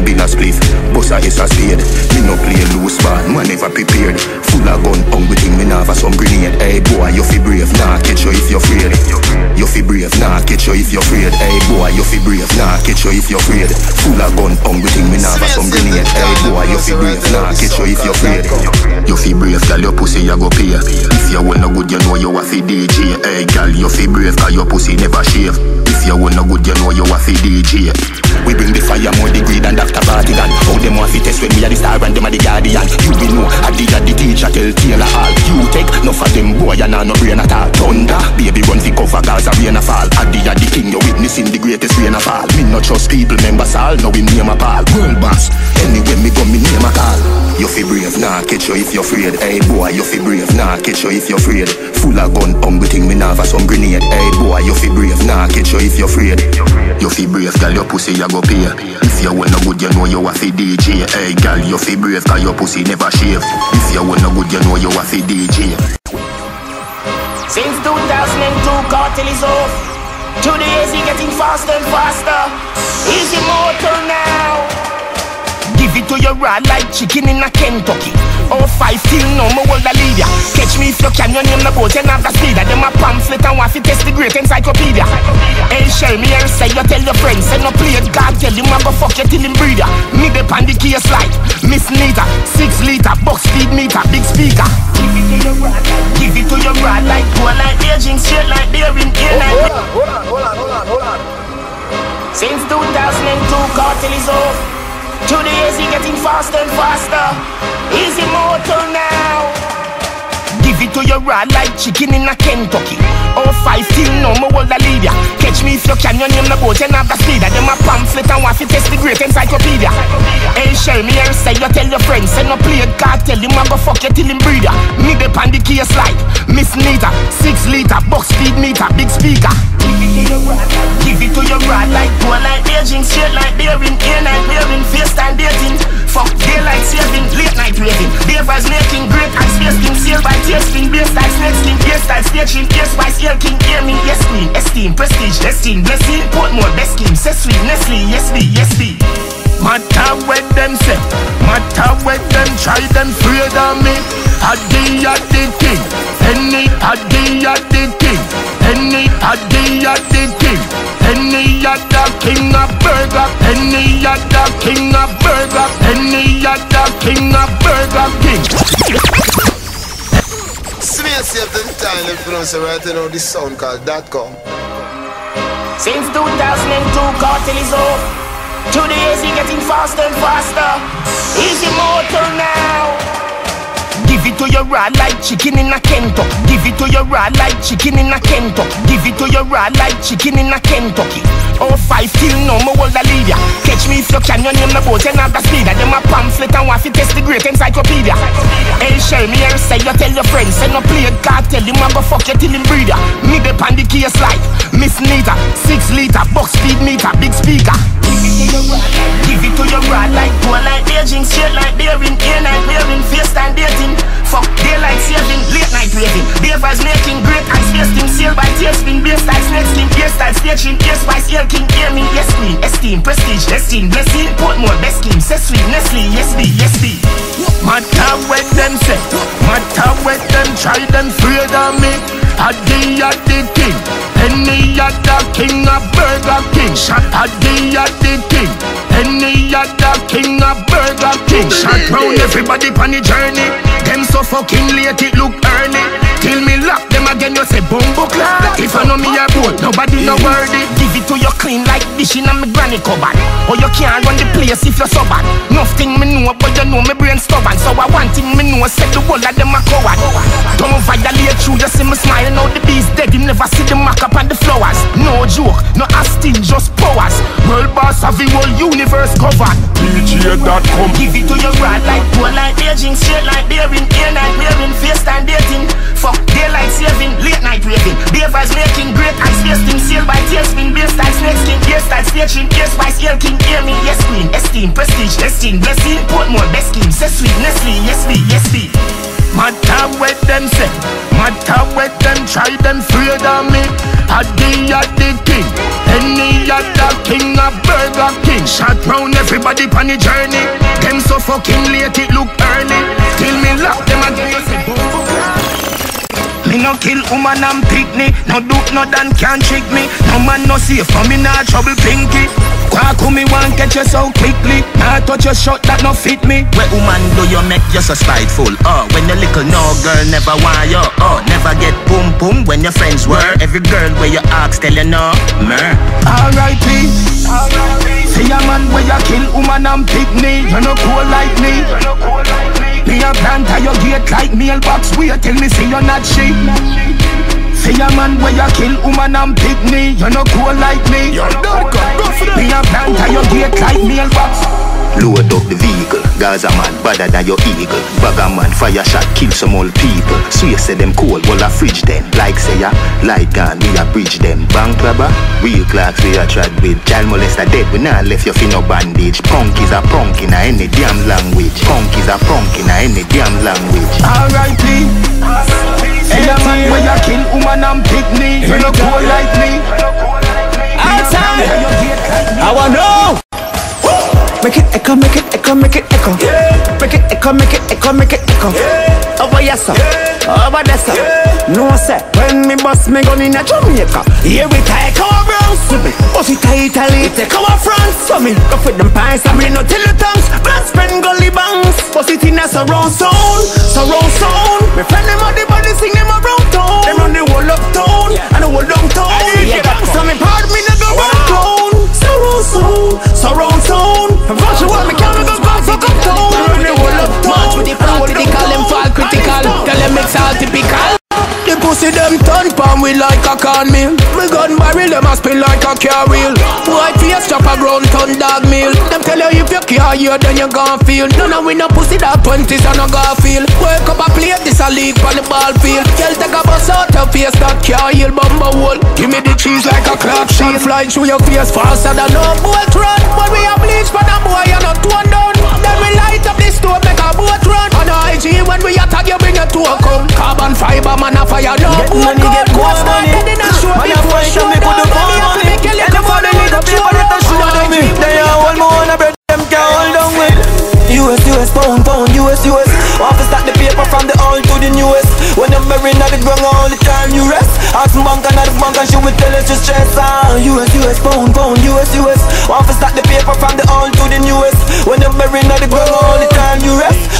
S20: Been a spliff, bust a is a spade. Me no play loose man, man never prepared. Full of gun, hungry thing me nah have some grenade. Hey boy you fi brave, nah catch you if you're afraid fi brave, nah catch you if you're afraid. Hey boy you fi brave, nah catch you if you're afraid. Full of gun, hungry thing me nah have some grenade. Hey boy you fi brave, nah catch you if you're afraid. You fi brave, gal your pussy you go pay. If you want no good you know you a fi DJ Hey gal you fi brave cause your pussy never shave If you want no good you know you a fi DJ we bring the fire more degree than Dr. Bartigan How them want fi test when we are the star and them are the guardian? You will know, I did the teacher tell Taylor all You take, no for them boy and no brain at all. Thunder, baby run fi cover cause a rain a fall I did the king, you witnessing the greatest rain a fall Me not trust people, members all, now we name a pal World boss, anyway me go me name a call You fi brave, nah catch you if you're afraid. Hey boy, you fi brave, nah catch you if you're afraid. Full of gun, hungry thing me nah some grenade. Hey boy, you fi brave, nah catch you if you're afraid. You fi brave, girl your pussy you go pay. If you want no good you know you a fi DJ Hey girl you fi brave cause your pussy never shave. If you want no good you know you a fi DJ
S26: Since 2002 Kartel is off. Two days he getting faster and faster. Easy motor now Give it to your rod like chicken in a Kentucky. Oh five till no more hold a lead ya. Catch me if you can, your name the boat and have the speed. Them a pamphlet and want to test the great encyclopedia. Hey, share me here, say you tell your friends, say no play it, God tell him I go fuck you till him ya. Me the pan the case like Miss Nita, six liter, box speed meter, big speaker. Give it to your rod, give it to your rod like go like aging straight like daring, air like.
S3: Hold on, hold on, hold on, hold on.
S26: Since 2002, Kartel is off. Two days he getting faster and faster. Easy motor now. Give it to your rod like chicken in a Kentucky. Oh five till no more hold a lead ya. Catch me if you can, your name the boat and have the speed. Them a pamphlet and to test the great encyclopedia. Hey, share me here, say you tell your friends, say no play it, God tell him I go fuck you till him ya. Me the the case like Miss Nita, six liter, box speed meter, big speaker. Give it to your rod, like go like Beijing, straight like daring, air night bearing, FaceTime dating. Fuck daylight saving, late night raving. Beavers making great ice space king, sail by tasting, bass style, snake skin, bass style, staging, air spice, air king, hear me, yes queen, esteem, prestige, destined, blessing, Portmore, best scheme, set sweet, Nestle, yes me, yes me. Matter what them say, matter what them try, them afraid of me. Paddy a the king, Penny Paddy a the king, Penny Paddy a the king, Penny a the king of burger, Penny a the king of burger, Penny a the king of burger king.
S20: I save them time, if you know, so right now, this sound called Dotcom.
S26: Since 2002, Kartel is off. Two days he getting faster and faster. He's immortal now. Give it to your raw like chicken in a Kentucky. Give it to your raw like chicken in a Kentucky. Give it to your raw like chicken in a Kentucky. Oh five till no more hold a ya. Catch me if you can, your name the boat and the speed. And them a pamphlet and to test the great encyclopedia. Hey, share me here, say you tell your friends. Say no play God tell him I go fuck you till him breeder. Me the pan the case like Miss Nita, six liter, box speed meter, big speaker. Give it to your rod like poor like Beijing Straight like bearing, air night wearing Face time dating, fuck daylight saving Late night raving, beavers making Great ice wasting, sail by tailspin Bass like snake skin, ear style staging Ear spice, ear king, me, yes queen Esteem, prestige, destined, blessing Portmore, best scheme, say sweet Nestle, yes be, yes be Matter what them say. Matter what them try, them afraid of me A at the king. Any other king, a Burger King. A at the king. Any other king, a Burger King. Shot round everybody on the journey. Them so fucking late, it look early. Till me lock them again, you say bumbo clap If I know me a boat, nobody no worthy. Give it to you clean like dish in a me granny cupboard. Or you can't run the place if you're so bad Nothing me know, but you know me brain stubborn. So I want thing me know, say the whole of them a coward. Don't violate you, you see me smiling. Out the beast dead You never see the mark up on the flowers. No joke, no asking, just powers. World boss of the whole universe covered DJ Dotcom Give it to your rod like poor like Beijing Straight like bearing, air night wearing Face time dating, fuck daylight saving Late night raving, beavers making Great ice wasting, sail by tailspin Bass like snake skin, ear style staging Ear spice, ear king, ear me, yes queen Esteem, prestige, destined, blessing Portmore, best scheme, say sweet Nestle, yes be, yes be Matter what them say, matter what them try, them afraid of me. A day at the king, any other king, a Burger King. Shot round everybody on the journey. Them so fucking late, it look early. Till me lock them you say boom boom. Me no kill woman and picnic No do no dan can trick me. No man no safe for me nah trouble pinky. Quack me want catch you so quickly. Nah touch your shot that no fit me.
S27: Where woman do you make you so spiteful? Oh, when you little no girl never want you Oh, never get boom boom when your friends were. Every girl where you ask tell you no Mer.
S26: R.I.P. Say a man where you kill woman and picnic You no cool like me Me a plant at your gate like mailbox Wait tell me say you're not shit. Say a man where you kill woman and me. You no cool like me. You're not cool like Me. a plant at your gate like mailbox
S28: Load up the vehicle, Gaza man better than your eagle. Bagger man fire shot kill some old people. So you say them cold, well I fridge them. Like say ya, light gun we a bridge them. Bank robber, real clocks we a trad with. Child molester dead, we not left your for no bandage. Punk is a punk in a any damn language. Punk is a punk in a any damn language.
S26: R.I.P. Say a man where you kill woman and picnic You no cool like me
S15: Outside. I want know. Make it echo, make it echo, make it echo. Make it echo, make it echo, make it echo. Over yes sir, over there sir. No sir, when me bust me gun in a Jamaica, here we oh, take our brown me. Bust it to Italy, take our France. So me go for them pints, I mean no till the tongues. Blood spend gully bangs. Bust it in a surround sound, surround sound. Me friend them on the body, sing them around town. Them run the whole uptown and the whole downtown. Yeah, so me part me no go round Surround sound, surround sound. Watch you me can't go go fuck up town. Run the whole uptown.
S23: March with the fall critical, them fall critical. Tell them it's all typical.
S15: Pussy them turn palm we like a corn meal Me gun barrel them a spin like a car wheel. White face chop a ground ton dog meal. Them tell you if you care you then you gon' feel. None of we no pussy that twenties and no gon' feel. Wake up a plate this a league on the ball field. Girl take a bus out your face that car heel bumble hole Give me the cheese like a clock shot Flying through your face faster than no boat run. When we a bleach for the boy you not torn down. Then we light up the stove make a boat run On IG when we attack you bring your toe come Carbon fiber man a fire no
S19: Get money, get more money. Man a fight and me put the more money. And the father need a paper that a show on me. They a hold more on a bread, them can hold down with. US, US, pound, pound, US, US. Office start the paper from the old to the newest. When I'm buried at the ground all the time you rest. Ask me bank and the bank and she will tell us to stress. Ah, US, US, pound, pound, US, US. Office start the paper from the old to the newest. When I'm at the ground all the time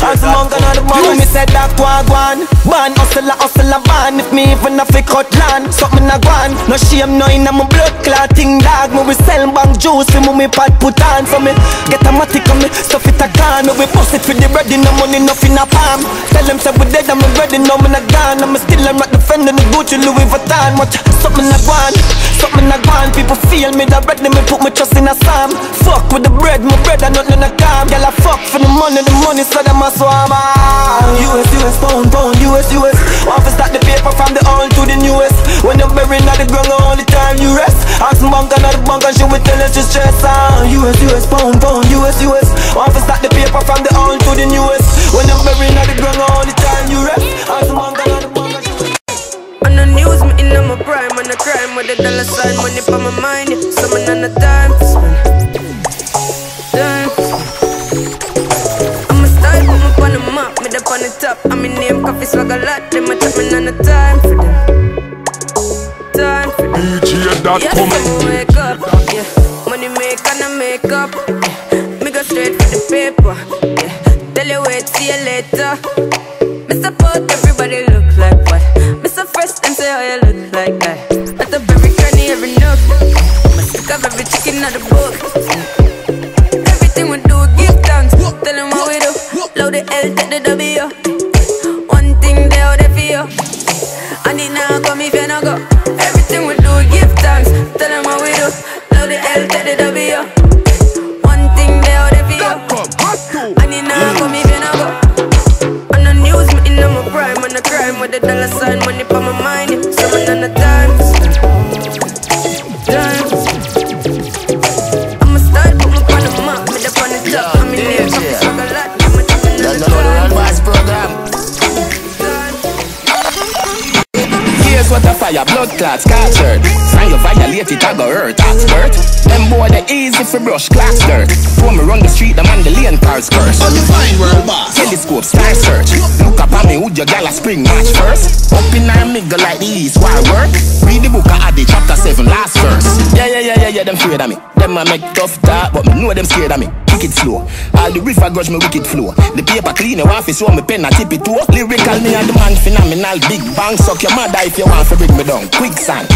S19: you rest. Ask me bank and the So me say that wagwan Ban a hustle a ban If me even a fi cut land Something a gwan No shame no inna my blood clotting dog. Me we sell bank juice fi me pot put on So me. Get a matic on me stuff it a can Me we bust it for the bread no money nothing a palm. Tell them say we dead me ready no me not gone. I'm still I'm not defending the Gucci Louis Vuitton. What something a gwan Something a gwan People feel me that bread me put my trust in a Sam. Fuck with the bread my bread and nothing a calm Girl I fuck for the money the money so them a swam US US pound pound US US Want to start the paper from the old to the newest. When you're buried at the ground all the time you rest. Ask the bank and the bank and she will tell us to stress. Ah. US US pound pound US US to start the paper from the old to the newest. When you're buried at the ground all the time you rest. Ask the bank and the bank
S29: on the news, me in my prime On the crime with the dollar sign Money for my mind, yeah. Summon on the time to spend. Time on the top. I'm in name, coffee swag a lot. Them a chat me on the time for them. Time for them.
S30: DJ Dotcom
S29: Yes, I'm wake up, yeah. Money make and I make up, yeah. Me go straight for the paper, yeah. Tell you wait, see you later. Me support everybody look like what? Me so first and say how you look like that L, take the W. One thing they out there for you And it now come if you no go. Everything we do, give thanks. Tell them what we do. Load the L, take the W. One thing they out there for you And it now come if you no go. On the news, me in my prime. On the crime with the dollar sign Money for my mind,
S26: What fire, blood clots, scatter. Sign you violate it, I go hurt, expert. Them boy, they easy for brush, class dirt. When me run the street, them on the lane cars curse. On the fine world, boss. Telescope, star search. Would your gal a spring match first? Up in middle like the east, why work? Read the book of Adi, chapter 7, last verse. Yeah, yeah, yeah, yeah, yeah, them afraid of me. Them a make tough talk, but me know them scared of me. Wicked slow. All the river grudge me wicked flow. The paper clean, you want fi show me pen a tip it too. Lyrical me and the man phenomenal. Big bang, suck your mother if you want to bring me down. Quicksand.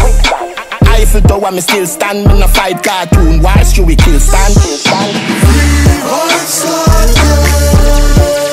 S26: Eiffel Tower, me still stand. Me no fight cartoon. Why should we kill stand? Teacher, there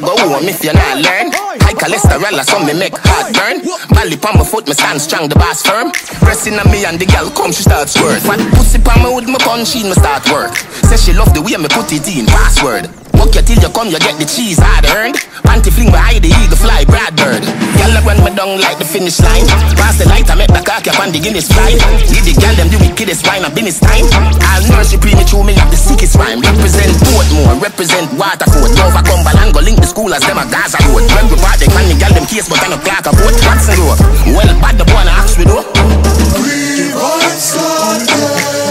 S26: you go home if you not learn. High cholesterol, so me make heart burn. Bally on my foot, me stand strong, the boss firm. Pressing on me and the girl come, she start squirt. Fat pussy on me with my punch in, me start work. Say she love the way me put it in, password. Walk you till you come, you get the cheese hard earned. Panty fling behind the eagle fly, Brad Bird. Girl, I run me down like the finish line. Pass the light, I make the cock up on the Guinness fly. Give the girl them the wickedest wine, I've been this time. I'll nurse you premature, me have the sickest rhyme. Represent Portmore, represent Waterford. Nova Cumberland, go link the school as them a Gaza road. When we part, they can the girl them case, but I no clock a boat. Watson Road. Well, bad the boy, I ask we do.
S31: Anyway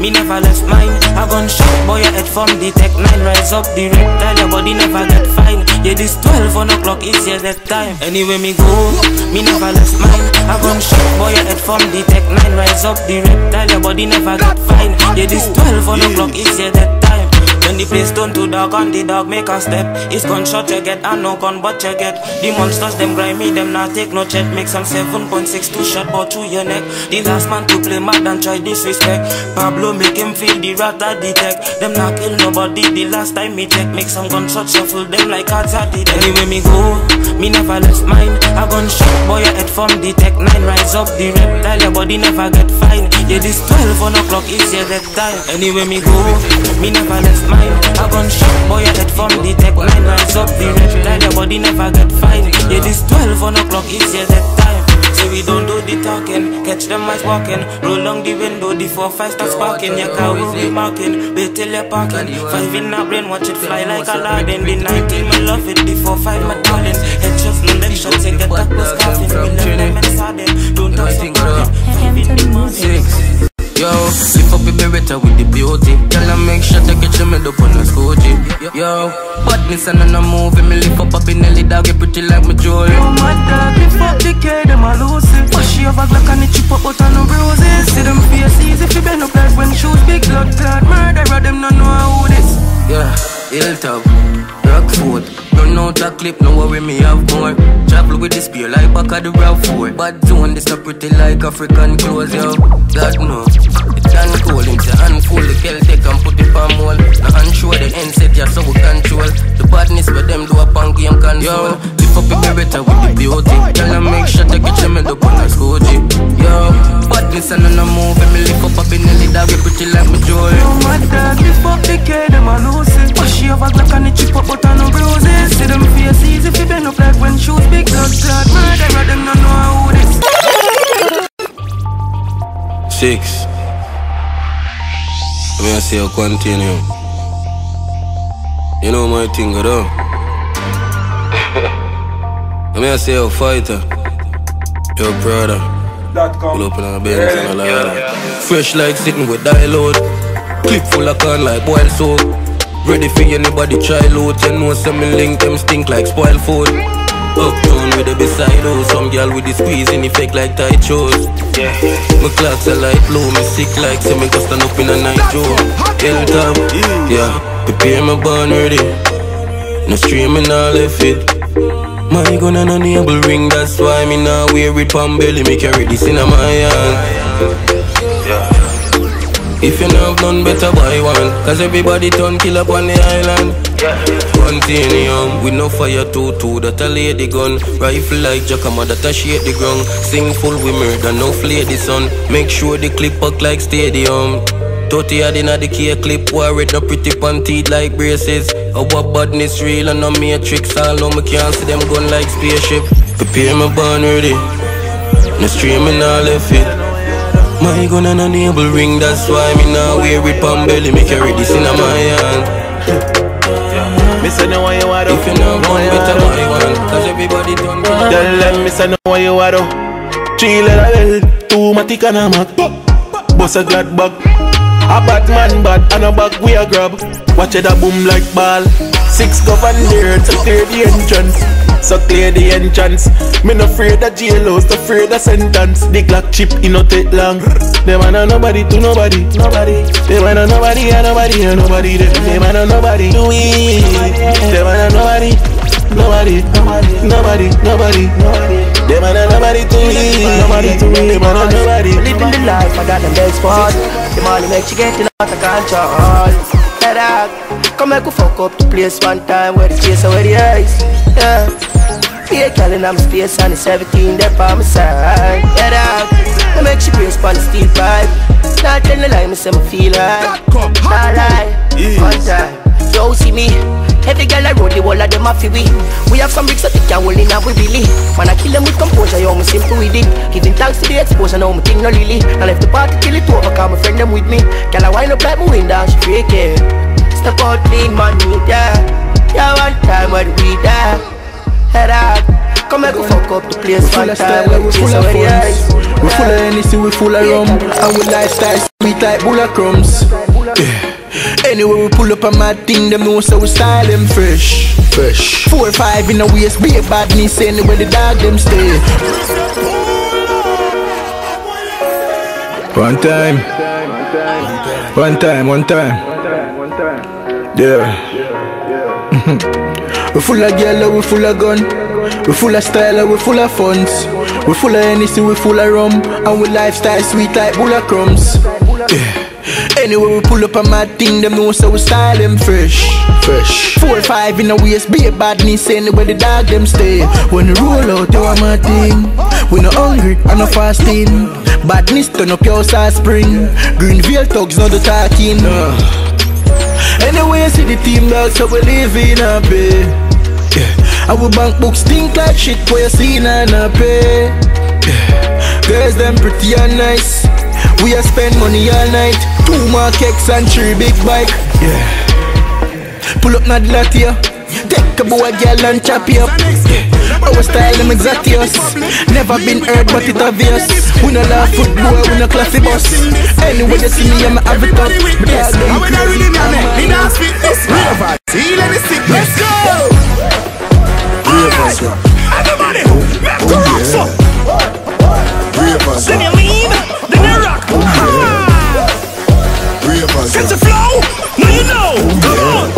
S31: me never left mine. I gun shot boy your head from the tech 9 Rise up the reptile, your body never get fine. Yeah this 12 on o'clock is yeah that time Anyway me go, me never left mine. I gun shot boy your head from the tech 9 Rise up the reptile, your body never get fine. Yeah this 12 on o'clock is yeah that time when the place turn to dark and the dog make a step. It's gunshot you get and no gun but you get. The monsters them grimy them not take no check. Make some 7.62 shot ball through your neck. The last man to play mad and try disrespect. Pablo make him feel the rat that detect Them not kill nobody the last time me check. Make some gunshot shuffle them like cards at the deck. Anyway me go, me never left mine. A gunshot boy your head from the tech. 9 Rise up the reptile your body never get fine. Yeah this 12 on o'clock is your that time. Anyway me go, me never left mine a gunshot boy your head from the tech 9 Rise up the reptile your body never get fine Yeah this 12 on o'clock is yeah that time Say we don't do the talking. Catch them eyes walking. Roll down the window, the four five starts sparking. Your car will be marking. Wait till you're parking. Five in our brain, watch it fly like a Aladdin. The 19, me love it. The four five, my darling. Headshots, no leg shots, and get that was coughing. We love them and sardine. Don't talk so Five in the morning.
S32: Yo, lift up your beretta with the beauty. Tell her make sure to get your mid up on the scooty. Yo, badness and on a movie. Me lift up a Benelli dog, get pretty like my Joey.
S25: Yo, my dog, lift up the K, them a lose it. But she have a Glock and it chip up, but no bruises. See them face easy, if you bend up like when shoes big blood clot. Murderer, them no know who this.
S32: Yeah, Hilltop, Rockford. Run out a clip, no worry, me have more. Travel with the spear like back of the Route 4. Bad zone, this not pretty like African clothes, yo. God no. It's done cool, it's a handful. The girl take and put it on wall. Now unsure the end set, yeah, so we control. The badness with them do a punk game control. Lift up your beretta with the beauty. Tell them make sure to get your middle up on a scooty. Yo, badness and on a move, and me lift up a Benelli dog, get pretty like Joey.
S25: Yo, my dog, lift up the K, them a lose it. But she have a Glock and it chip up, but no bruises. See them face easy, if you bend up like when shoes big blood clot. Murderer, them no know who this.
S32: Six. I mean, I say, I'll continue. You know my thing, though. I mean, I say, I'll fighter. Your brother. Pull up in a Benz and a ladder. Fresh like sitting with dialogue. Clip full of can like boiled soap. Ready for anybody try load. You know some link them stink like spoiled food. Uptown with the beside oh Some girl with the squeezing effect like tight shoes yeah. My clocks are light blue Me sick like say me go stand up in a night show Hilltop, yeah Prepare my bond ready No streaming all left it My gun and navel ring That's why me now wear it pan belly Me carry this in my hand if you know none better buy one. Cause everybody turn kill up on the island. Continuum with no fire two two that a lady gun. Rifle like Jacama that a shake the ground. Sing full with murder no flay the sun. Make sure the clip up like stadium. Thirty yard inna the key clip Worried no pretty panty like braces. Our badness real and no matrix. All know me can't see them gun like spaceship. Prepare my bond ready No streaming all left it my gun and a navel ring, that's why me now wear it pan belly. Me carry this in my hand.
S33: Me say no why you are
S32: If you know one better one, cause everybody done
S33: Tell them me say no why you are Three letter L, two matic and a mac. Bust a glad bag A bad man bad and a bag we a grab. Watch it a boom like ball. Six govern there to clear the entrance so clear the entrance. Me no afraid of jailhouse, no afraid of sentence. The Glock chip, it no take long. Them man a nobody to nobody, nobody. Them man a nobody, a nobody, a nobody. Them man a nobody to we. Them man a nobody, nobody, nobody, nobody. Them man a nobody to we, nobody to we. Them man a nobody.
S3: Living the life, I got them best spot. The money make you get getting out of control. Hey dog, come make we fuck up the place one time where the chase where the ice. Yeah. Be a girl in my space and it's everything there by my side. Yeah dog, I make she brace on the steel pipe. Not tell the lie, me say me feel right. Alright, one time. Yo, see me. Every girl I roll the wall of them a fi we We have some bricks that they can hold in and we really Man I kill them with composure, yo me simple with it Giving thanks to the exposure, now me think no lily I left the party till it over, cause my friend them with me Girl I wind up like my window, she fake it Step out clean, man, need that Yeah, one time when we die Head out Come make we fuck up the place
S1: We full
S3: one
S1: of
S3: time
S1: style,
S3: when
S1: we full of
S3: away
S1: funds
S3: ice
S1: We full of anything, we full of rum. And we lifestyle sweet like bulla crumbs. Yeah. Anyway we pull up on my thing, them know so we style them fresh. Fresh. Four or five in a waist, be a badness Anywhere the dog them stay. One time. One time, one time one time, One time, one time. Yeah. We full of girl, we full of gun. We full of style, we full of funds. We full of anything, we full of rum. And we lifestyle sweet like bulla crumbs. Yeah. Anyway, we pull up on my thing, them know so we style them fresh. Fresh. Four or five in a waist, be a badness anywhere the dog them stay. When we roll out, you want my thing. We no hungry, I no fasting. Badness turn up your side spring. Green veil thugs, not the talking. Uh. Anyway, see the team dog, so we living happy. Yeah. Our bank books stink like shit, for you see na na pay.
S5: Girls them pretty and nice. We a spend money all night. Two more cakes and three big bike. Yeah. Pull up not lot here. Take a boy girl and chop you up. Our style them exatious. Never been heard but it obvious. We no laugh foot boy, we no classy bus. Anyway you see me, I'm a have it up. But dog them
S20: When I really know me, me dance with this river. See, let me stick. Let's go. Alright, everybody, let's go rock so. Then you Get the flow, now you know. Come on.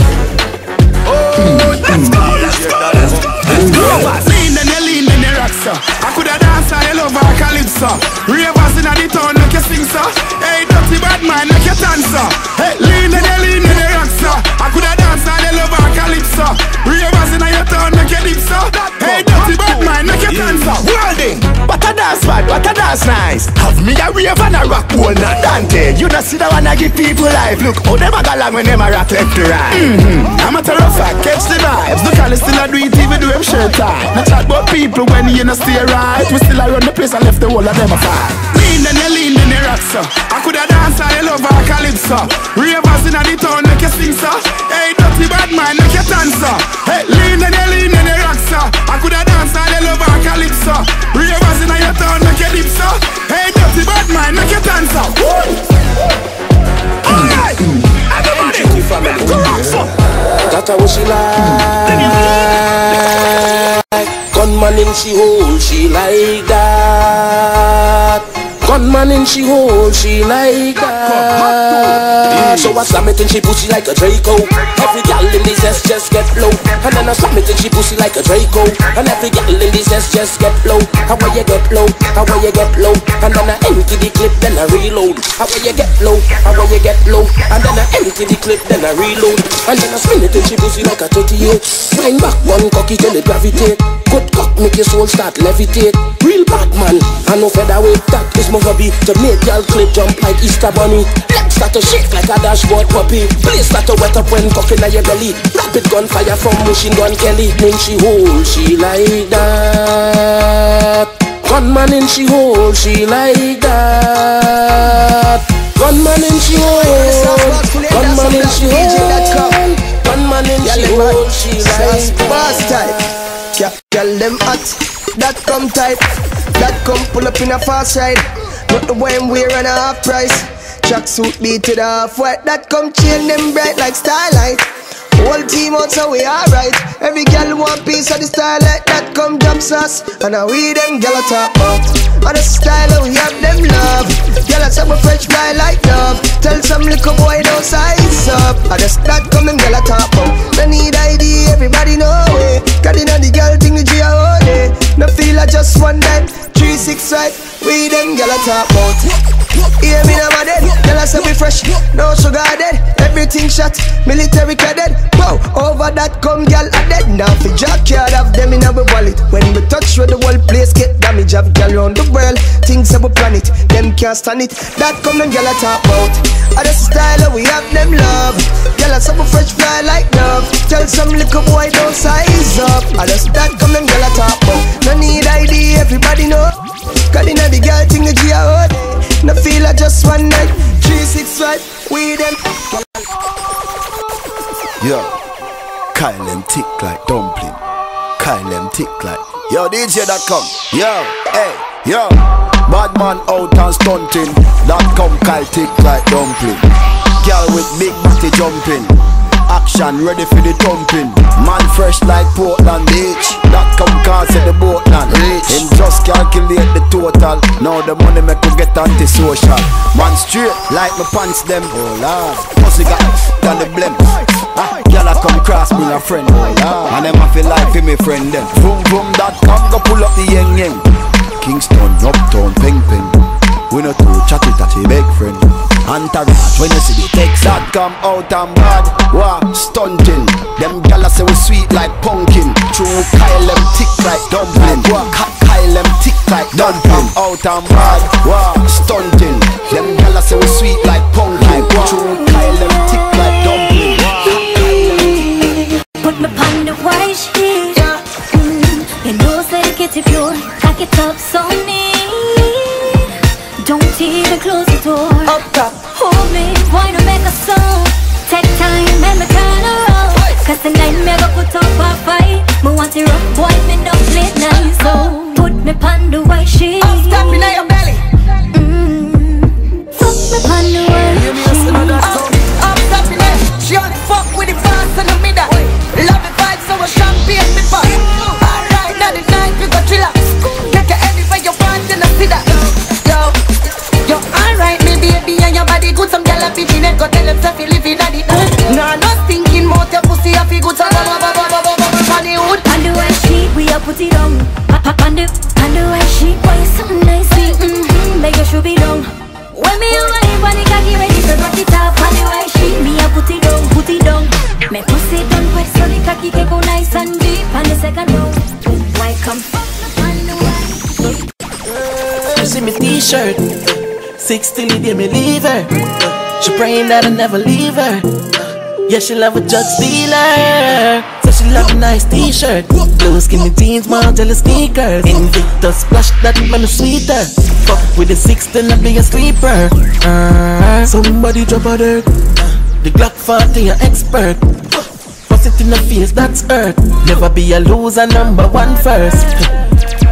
S20: Oh, let's go, let's go, let's go, let's go. Lean, then you lean, then you rock so. I coulda dance and you love her calypso. Ravers inna the town, make you sing so. Hey, dirty bad man, you dance so. Hey, lean, then you lean, then you rock. I coulda dance and you love her calypso. Ravers inna your town, make you dip so. Hey, dirty bad man, make you dance so. Worlding, but a dance bad, but a dance nice. Have me a rave and a rock whole not Dante. You not see the one I give people life. Look how them a go along when them a rock left to right. Mm-hmm. I'm a terror fact, catch the vibes. Look they still a do it even do them shirt tie. Not chat about people when you not stay right. We still a run the place and left the whole of them a fight. Lean and you lean then you rock so. I coulda dance and you love her calypso. Ravers inna the town make you sing so. Hey dirty bad man make you dance so. Hey lean then you lean then you rock so. I coulda dance and you love her calypso. Ravers inna your town make you dip so. Hey dirty bad man make you dance so. Alright, everybody, let's go rock so.
S34: That's how she like. Gunman in she hole, she like that. Gunman in she hole, she like that. So I slam it in she pussy like a Draco. Every gal in this ass just get low. And then I slam it in she pussy like a Draco. And every gal in this ass just get low. How will you get low? How will you get low? And then I empty the clip, then I reload. How will you get low? How will you get low? And then I empty the clip, then I reload. And then I spin it in she pussy like a 38. Wind back one cocky till it gravitate. Good cock make your soul start levitate. Real bad man, I know featherweight. That is my hobby. To make y'all clip jump like Easter bunny. Legs start to shake like a dashboard puppy. Place start to wet up when cocking at your belly. Rapid gunfire from machine gun Kelly. Then she hold, she like that. Gunman in she hold, she like that. Gunman in she hold, gunman in she hold, gunman in she hold, she like
S5: Boss
S34: that.
S5: type. Ca- Girl them hot, that come tight, that come pull up in a fast ride. Not the way I'm wearing a half price. Track suit beat to the half white, that come chain them bright like starlight. Whole team out so we alright. Every girl want piece of the style like that come jump sauce. And now we them girl a talk about. And the style we have them love. Girl a say we fresh fly like dove. Tell some little boy don't size up. The that come them girl a talk about. No need ID, everybody know it. Cause you know the girl thing the G a hold it. No feel like just one night. Three six right. We them girl a talk about. Hear me now my dead. Girl a say we fresh. No sugar dead. Everything shot. Military cadet. Wow, over that come girl a dead. Now for jack yard have them in our wallet. When we touch where the whole place get damage. Have girl around the world. Things have a planet. Them can't stand it. That come them girl a talk about. And the style we have them love. Girl a say we fresh fly like dove. Tell some little boy don't size up. And the that come them girl a talk about. No need ID, everybody know. Inna the girl thing the G hold. No feel like just one night. Three six five. We them.
S35: Yo, Kyle them tick like dumpling. Kyle them tick like. Yo, DJ Dotcom. Yo, hey, yo. Bad man out and stunting. That come Kyle tick like dumpling. Girl with big body jumping. Action ready for the thumping. Man fresh like Portland Beach. That come cause the boatland. Rich. Him just calculate the total. Now the money make you get antisocial. Man straight like my pants them. Oh lord. Pussy got than the blem. Ah, girl I come cross bring a friend. Oh lord. And them I feel like for me friend them. Boom boom that come go pull up the yang yang. Kingston, Uptown, ping ping. We no too chatty tatty big friend. Entourage when you see the text that come out and bad. Wow, stunting. Them gyal say we sweet like pumpkin. True Kyle them tick like dumpling. Wow, Kyle them tick like dumpling. Out and bad. Wow, stunting.
S25: 60 day me leave her. She praying that I never leave her. Yeah, she love a drug dealer. So she love a nice t-shirt. Blue skinny jeans, Margiela sneakers. Invictus splash that man sweeter. Fuck with the six, then I be a sleeper. Uh, Somebody drop a dirt. The Glock 40, an expert. Bust it in the face, that's earth Never be a loser, number one first.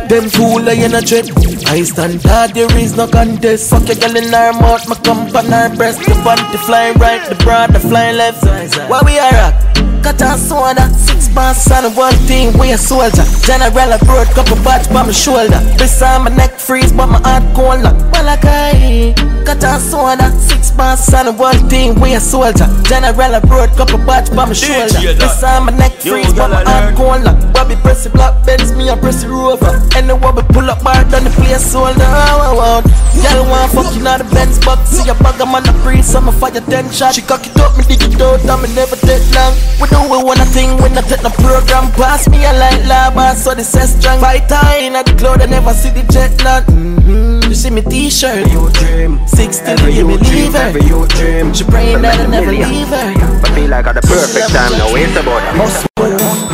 S25: Them two lay in a dread I stand hard, there is no contest. Fuck your girl in her mouth, my comp on her breast. The panty flying right, the broad, the flying left. Why we are rock? Cut and soda, six pants on one thing, we a soldier. General abroad, couple batch by my shoulder. This on my neck freeze, but my heart cold Malachi. Cut and soda, six pants on one thing, we a soldier. General abroad, couple batch by my shoulder. This on my neck freeze, but my heart cold like Bobby press the black Benz, me a press the rover. And the wobble pull up bar down the place sold out out Y'all want fucking out the Benz box. See a bag I'm on the breeze, so I'ma fire ten shot. She cock it up, me dig it out, and me never take long. We do we wanna thing, we not take no program. Pass me a light lava, so the set strong. Time, in the cloud, I never see the jet land mm-hmm. You see me t-shirt, you dream. 16, you me leave her
S36: Every you dream
S25: She praying that I never leave her.
S36: I feel like at the perfect time, no waste about it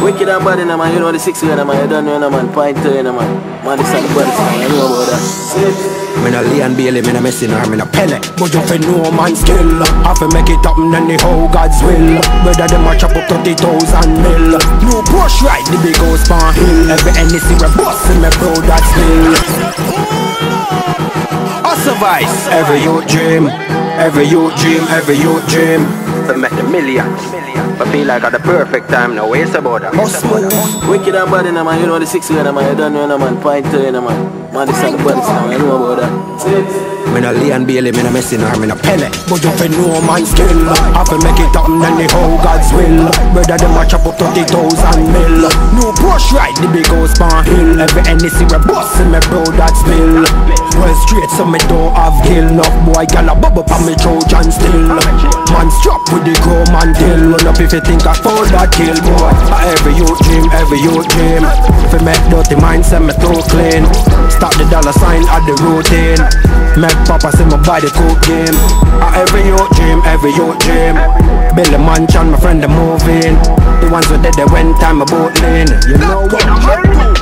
S25: Wicked and bad in a man, you know the six year man, you don't know no man, point to in a man. Man, this is the body you know about that.
S36: Me no Leon Bailey, me no messing her, me no Pele But you fi know man skill Have to make it happen anyhow God's will. Whether them a chop up 30,000 mil. New push right, the big house pan hill. Every NEC we bust in me bro, that's still. Hustle vice Every you dream Every you dream, every you dream To make the millions I feel like at the perfect time, no waste about that
S25: Wicked and bad in a man, you know the six year man, you don't know no man, point to in a man. Man, this is the body man, you know about that.
S36: Me no Leon Bailey, me no messing her, me no Pele. But you fi know man skill Have to make it happen anyhow God's will. Whether them a chop up 30,000 mil. New push right, the big house pan hill. Every NEC we bust in me bro, that's bill. Well straight so me don't have kill Enough boy gal a bubble pa me Trojan still Man strap with the chrome and tail Run up if you think I fall that kill boy. Every youth dream, every youth dream. Fi make dirty mind, and me too clean. Stop the dollar sign at the routine. Make papa see my body cook game uh, Every youth dream, every dream. Build a mansion, my friend they moving. The ones who did they went time a boat lane. You know what?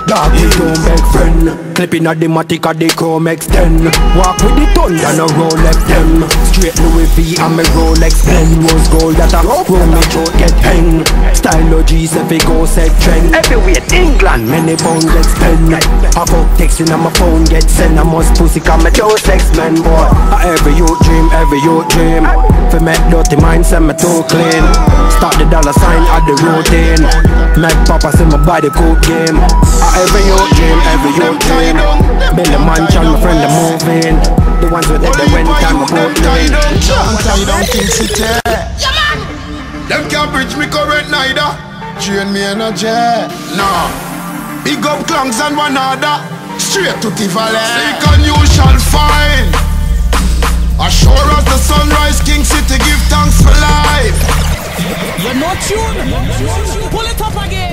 S36: Dog we don't beg friend. Clipping at the matic at the chrome extend Walk with the thunder no Rolex them Straight Louis V and me Rolex pen Was gold that a roll me throat get pen. Style of G's if it go set trend. Everywhere in England. Many pound get spent I fuck texting on my phone get sent. I must pussy come me Joe sex man boy uh, Every youth dream, every youth dream For make dirty minds and me too clean Start the dollar sign at the routine Make papa see my body cook game uh, Every youth dream, every youth dream Build a mansion, my friend they moving The ones with that they went time a boat lane
S20: Tie down King City. Them can't bridge me current neither. Train me in a jet. Nah. Big up clangs and one other. Straight to Tivoli. Seek and you shall find. As sure as the sunrise, King City give thanks for life.
S37: You're not tuned. Pull it up again.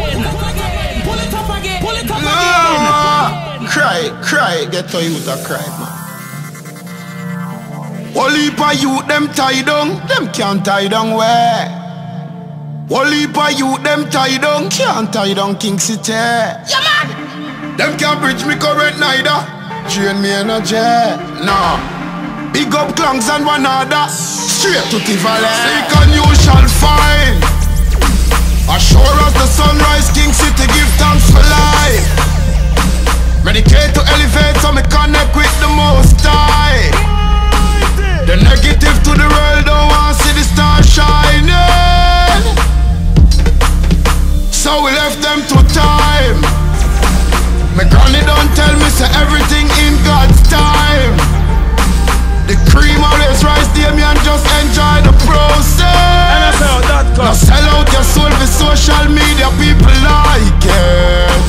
S37: Pull it up again. Pull it up
S20: Ah, cry, cry, get to you to cry, man. Whole heap of youth them tie down, them can't tie down where. Whole heap of youth them tie down, can't tie down King City. Yeah man. Them can't bridge me current neither. Drain me jet, nah. Big up clangs and one other. Straight to Tivoli. Seek and you shall find. As sure as the sunrise, King City give thanks for life. Medicate to elevate, so me connect with the most high. The negative to the world don't want to see the star shining. So we left them to say everything in God's time. The cream always rise, Damien, just enjoy the process. Now sell out your soul for social media, people like it.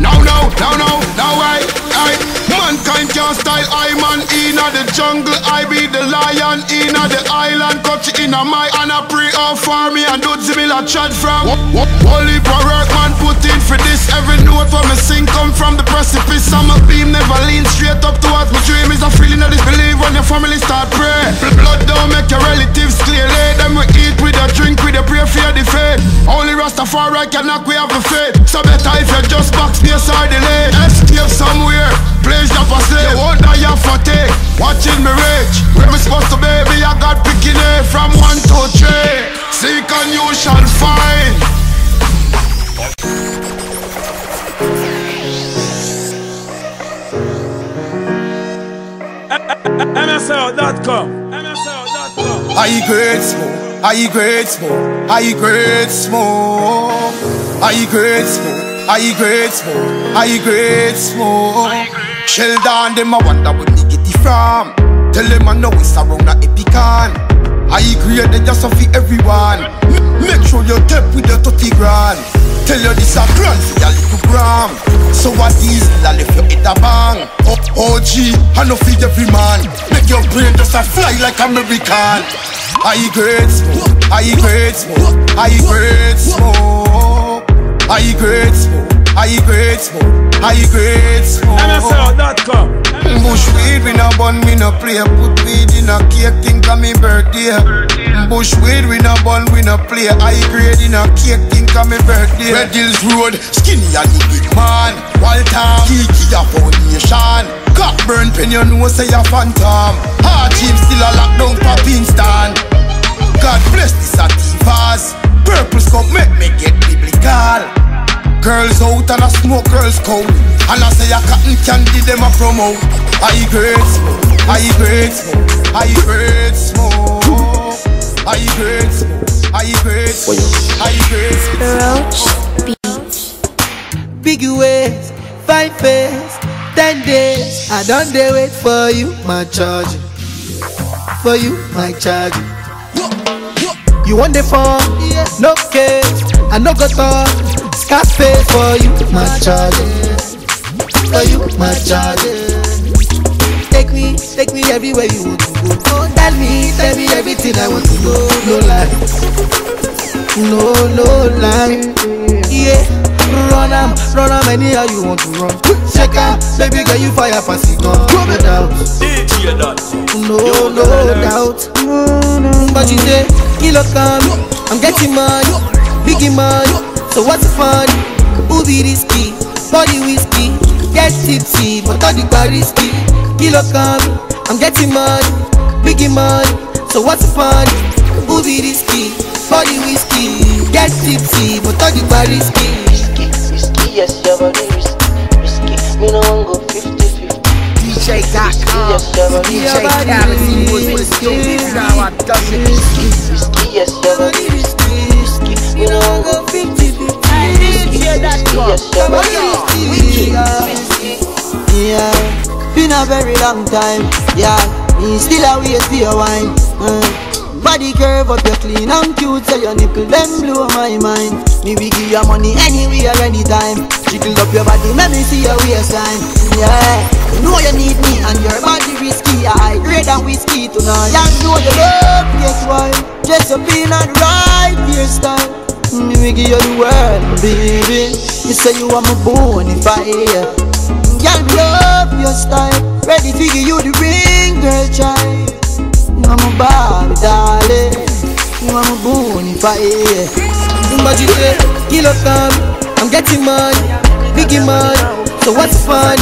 S20: No, no, no, no, no, I, I Mankind can't style I man in the jungle I be the lion in the island Cut in a my and I pray off for me. And do Zimila chat from. Holy work man put in for this. Every note for me sing come from the precipice. I'm a beam never lean straight up towards my dream. Is a feeling of disbelief when your family start pray. Blood don't make your relatives clear. Lay them we eat with a drink with a pray for the faith Only Rastafari can knock we have a faith. So better if you just box me aside delay Escape somewhere, place up a slave You won't die for take, watching me rich Where me supposed to baby, I got picking it From one to three, seek and you shall find
S38: MSL.com. MSL.com.
S20: I great smoke, I great smoke, I great smoke, I great smoke, great smoke, smoke. Down them I wonder where me get it from. Tell them I know it's around the Epican. I grade they just for everyone. Make sure you tap with the 30 grand. Tell you this a grand for your little gram. So what is that if you hit a bang? Oh, OG, I know feed every man. Make your brain just a fly like American. I great smoke, I great smoke, I I great smoke, I great smoke.
S38: MSL.com.
S20: Bush weed, we no bun, we no play. Put weed in a cake, think of me birthday. Bush weed, we no bun, we no play. High grade in a cake, think of me birthday. Red Hills Road, skinny and the big man. Walter, Kiki a foundation. Cockburn pen, you know say a phantom. Hard team still a lockdown popping stand. God bless this Ativas. Purple scope make me get biblical. Girls out and I smoke girls cold And I say a cotton candy them a promote I great smoke, I great smoke, I great smoke I great I great smoke, I great smoke
S5: Big ways, five face, ten days. I don't dare wait for you, my charge. For you, my charge. You want the phone? No case. I no go talk. Scarface for you, my charge. For you, my charge. Take me, take me everywhere you want to go. Tell me, tell me everything I want to know. No lie, no, no lie. Yeah, run am, run am anyhow you want to run. Check am, baby girl you fire it gun. No doubt, no, no doubt. But you say, kilo come, I'm getting money, biggie money. So what's the fun? Who be risky? Body whiskey, get tipsy, but all the bar risky. Kilo come, I'm getting money, biggie money. So what's the fun? Who be risky? Body whiskey, get tipsy, but all the bar risky.
S3: Yes, your body risky, risky. Me no one go 50-50.
S15: DJ Dotcom.
S3: Yes, your body
S15: DJ Khaled was with the This now I does it.
S3: risky. Yes, your body risky, risky. Me no one go 50-50. Your body risky.
S5: Yeah, been a very long time. Yeah, me still a wait for your wine. Uh, body curve up, you clean and cute, so your nipple them blow my mind. Me we give you money anywhere, anytime. Jiggle up your body, let me see your waistline. Yeah, you know you need me and your body risky. I grade and whiskey tonight. Yeah, you know you love, yes why? Dress up in and right. Me give you the world, baby. You say you are my bonfire. Girl, me love your style. Ready to give you the ring, girl, child. You are my Barbie, darling. You are my bonfire. You say, come, I'm getting money, biggie money. So what's fun?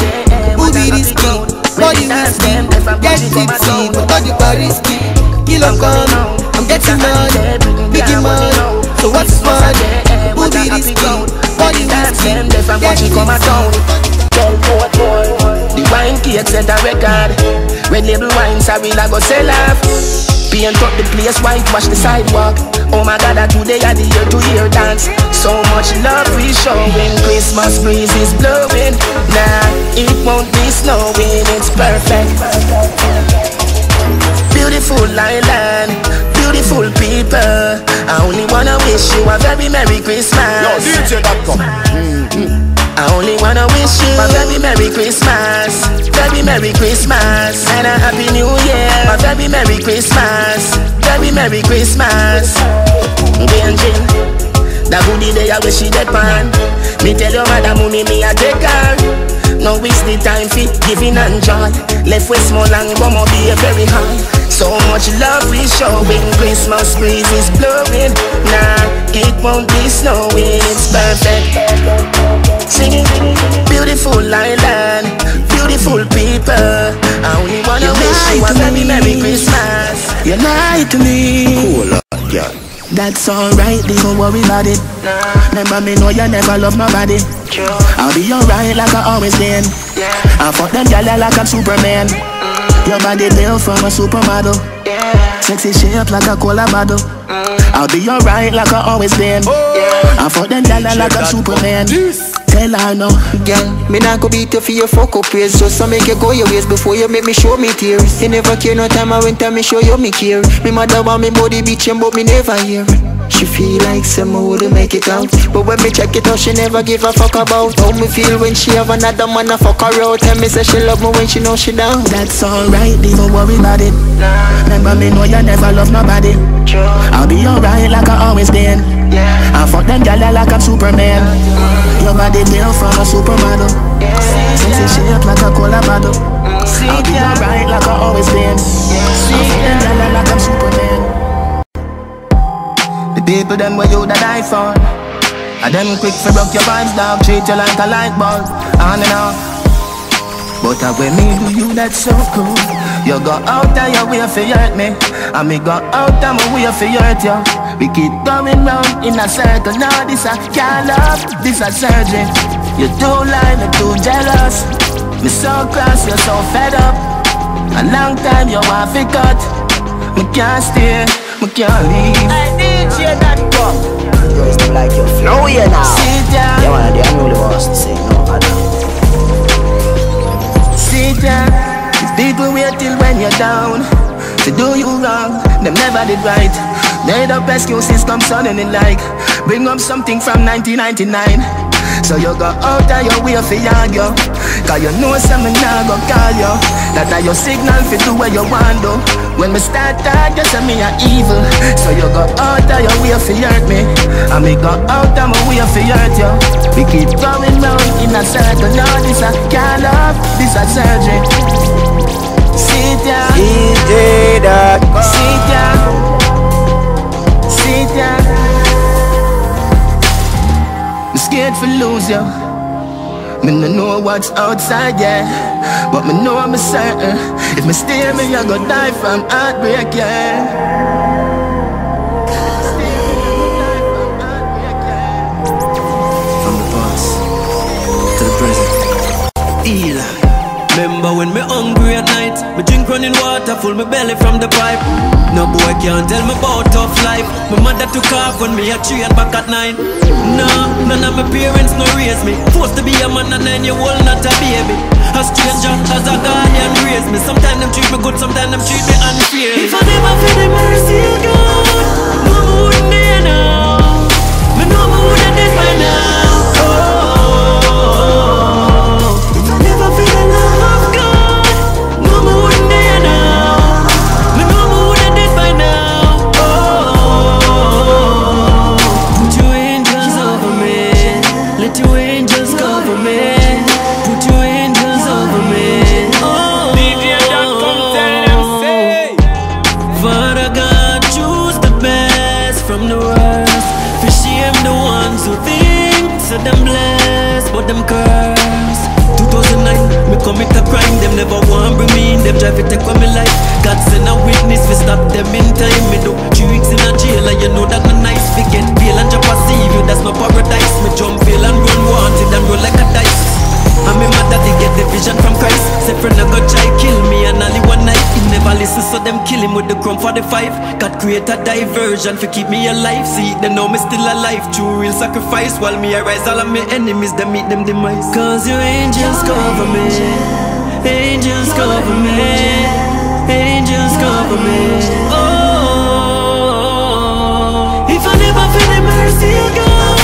S5: Who be risky? body whiskey Get tipsy, but all the risky Kill I'm come, I'm getting money Biggie money, so what's fun? Who be this king? Body whiskey Get tipsy
S26: The wine cake set a record. Red label wine, sorry, I go sell off. Paint up the place, whitewash the sidewalk. Oh my god, that today are the year to year dance. So much love we showing Christmas breeze is blowing. Nah, it won't be snowing. It's perfect. Beautiful island Beautiful people I only wanna wish you a very Merry Christmas
S35: Yo, DJ Dotcom mm-hmm.
S26: I only wanna wish you a very Merry Christmas, very Merry Christmas, and a Happy New Year. A very Merry Christmas, very Merry Christmas. Benji, that goodie day I wish she dead pan. Me tell your mother money me a take her. No waste the time for giving and joy. Left with small and come up be very high. So much love we showing. Christmas breeze is blowing. Nah, it won't be snowing. It's perfect. Singing, beautiful island, beautiful people. I only wanna
S39: You
S26: wish you a
S39: lie to
S26: very. Merry Christmas.
S39: You lie to me.
S35: Cool, yeah.
S26: That's alright, don't worry about it. Remember me know you never love my nobody. I'll be alright like I always been. Yeah. I fuck them gyal like I'm Superman. Your body built from a supermodel. Sexy shape like a cola bottle. Mm. I'll be alright like I always been. I fuck them gyal like I'm Superman. Tell her no.
S40: Girl, me not go beat you for your fuck up ways Just to make you go your ways before you make me show me tears You never care no time I went time me show you me care Me mother want me body bitchin' but me never hear She feel like some would make it out But when me check it out she never give a fuck about How me feel when she have another man a fuck her out Tell me say she love me when she know she down
S26: That's alright, don't worry about it. Remember me know you never love nobody. I'll be alright like I always been. yeah. I fuck them gyal like I'm Superman. Your body built from a supermodel. Sexy shape like a cola bottle. I'll be alright like I always been. I fuck them gyal like I'm Superman. The people them where you that die for. And them quick for broke your vibes, dog. Treat you like a light bulb. On and off. But uh, when me do you, that's so cool. You go out of your way for hurt me, and me go out of my way for hurt you. We keep going round in a circle. Now this a can't this a surgery. You too lying, you too jealous. Me so cross, you so fed up. A long time you want to cut. Me can't stay, me can't leave.
S7: That come. Girls don't like your flow here now.
S26: Sit down.
S7: You wanna do only boss to say no, don't.
S26: Sit down. These people wait till when you're down. To do you wrong, them never did right. Made up excuses come suddenly like Bring up something from 1999 So you go out of your way for argue Cause you know some now go call you. That are your signal for do what you want do When me start talk, you say me a evil. So you go out of your way for hurt me. And me go out of my way for hurt you We keep going round in a circle. Now this a can't love, this a surgery. Sit down.
S40: DJ that
S26: Sit down. Sit down scared for lose you Me no know what's outside, yeah But me know I'm a certain If me stay me, I go die from heartbreak, yeah
S41: From the past to the present.
S25: Eli. Remember when me hungry at night? Me drink running water, full me belly from the pipe. No boy can't tell me about tough life. My mother took off when me a three back at nine. No, none of my parents no raise me. Forced to be a man and nine year old, not a baby. A stranger as a guardian raise me. Sometimes them treat me good, sometimes them treat me unfair. If I never feel the mercy of God No me wouldn't be Me know me woulda dead by now create a diversion for keep me alive. See, they know me still alive. True real sacrifice. While me arise, all of my enemies, they meet them demise. Cause your angels cover me. Angels cover me. Angels cover me. Oh, if I never feel the mercy of God,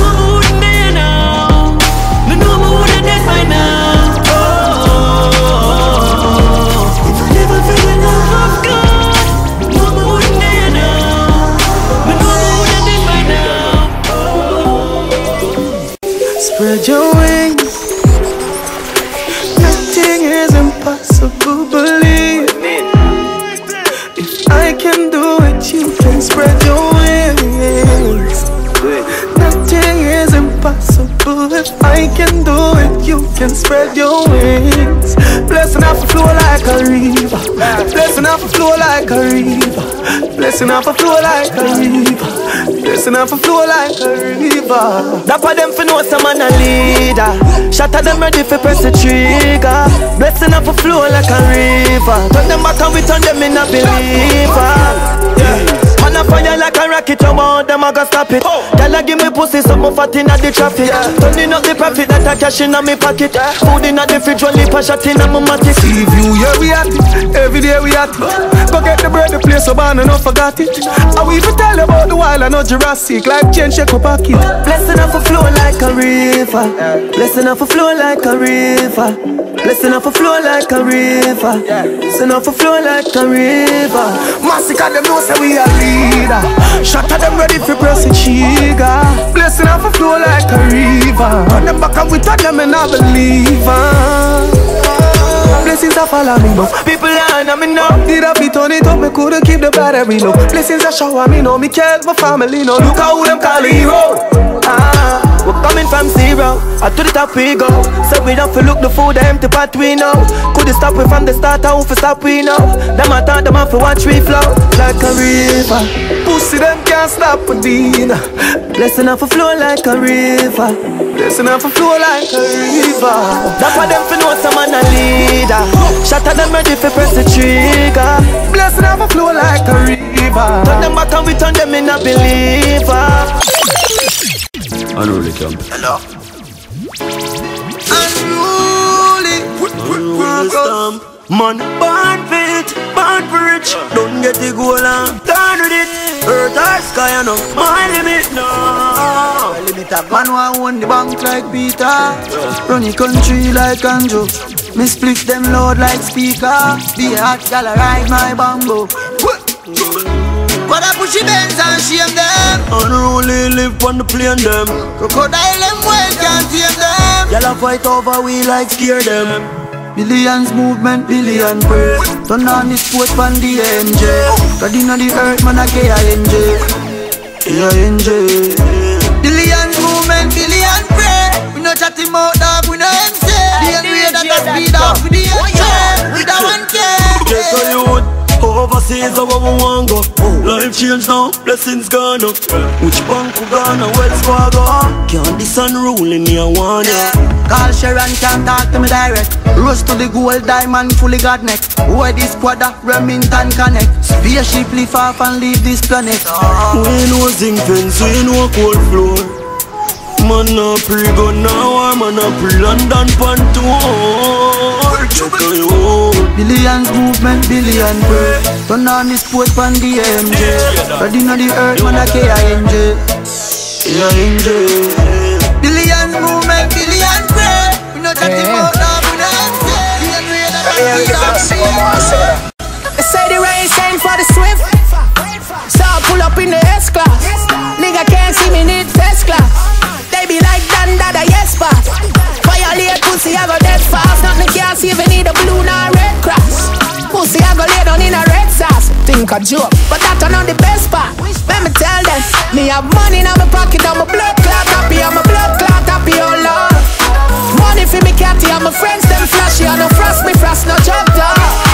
S25: mama wouldn't be now. Me know me woulda dead by now. Oh, if I never feel the love of God,
S5: Spread your wings. Nothing is impossible, believe. If I can do it, you can spread your wings. Nothing is impossible. If I can do it, you can spread your wings. Blessing off a flow like a river. Blessing off a flow like a river. Blessing off a flow like a river. Blessing off a flow like a river.
S25: For them for know some man a leader. At them ready for press the trigger. Blessing up a flow like a river. Turn them back and we turn them in a believer. Yeah. Man fire like a rocket, you want them I go stop it. Girl a give me pussy, something fat inna the traffic. Turning up the profit that I cash inna me pocket. Food inna the fridge, one lip a shot inna my matic.
S5: See view, yeah we at it. Every day we at it. Go get the bread, the place so bad, and not forgot it. I will even tell you about the wild, I know Jurassic. Life change, shake my pocket.
S25: Blessing up a flow like a river. Blessing up a flow like a river. Blessing off a flow like a river. Blessing up a flow like a river.
S5: Massacre them know say we a leader. Shot at them ready for press the trigger. Blessing off a flow like a river. Turn them back and we turn them and I believe. Blessings are follow me now. People line on me now. Did I be turn it up? Me couldn't keep the battery low. Blessings are shower me now. Me care my family now. Look how them call hero.
S25: Ah, we're coming from zero, I to the top we go. So we don't feel look the food, empty pot we know. Couldn't stop we from the start, how we stop we know. Them I thought them off watch we flow like a river.
S5: Pussy them can't stop a deal.
S25: Blessing off a flow like a river.
S5: Blessing off a flow like a river.
S25: That's why them for know some man a leader. Shot at them ready for press the trigger.
S5: Blessing off a flow like a river.
S25: Turn them back and we turn them in a believer.
S32: Unruly camp.
S5: Hello. Unruly.
S25: Unruly stamp. Man, born fit, born for rich. Don't get the goal and turn with it. Earth or sky, I know my limit now.
S5: Man want own the bank like Peter Run the country like Andrew Me split them loud like speaker Be hot gal ride my bamboo But I push and shame them.
S25: Unruly live on the plane them.
S5: Crocodile them well can't tame them.
S25: Y'all a fight over we like scare them.
S5: Billions movement, billion pray Turn on the sport from the NJ God inna the earth man a K-I-N-G K-I-N-G Billions movement, billion pray We no chatting about dog, we no MC The way that I speed up with the NJ With a one K.
S25: Take a youth Overseas how we want go. Life change now, blessings gone up. Which bank we gonna, Wells Fargo Can't this unruly me I want ya
S5: Call Sharon can't talk to me direct. Rose to the gold diamond fully got neck. Why this squad Remington connect. Spaceship leave off and leave this planet.
S25: We know zinc fence, we know cold floor. Man a pre gun now, war man a pre London pan tour Check a youth
S5: Billions movement, billion pray Turn on the sport from the MJ God inna the earth man a K-I-N-G K-I-N-G Billions movement, billion pray We no chatting about dog, we no MC eh, The way that I
S26: They say the rain same for the swift. So I pull up in the S class. Nigga can't see me need first class. They be like Dan Dada, yes pass lay pussy, I go dead fast. Nothing can't save you need a blue nor red cross. Pussy, I go lay down in a red sauce. Think a joke, but that not the best part. Let me tell them, me have money in my pocket, I'm a blood clot happy, I'm a blood clot happy, oh lord. Money for me catty, I'm a friends
S25: them flashy, I no frost me frost, no job dog.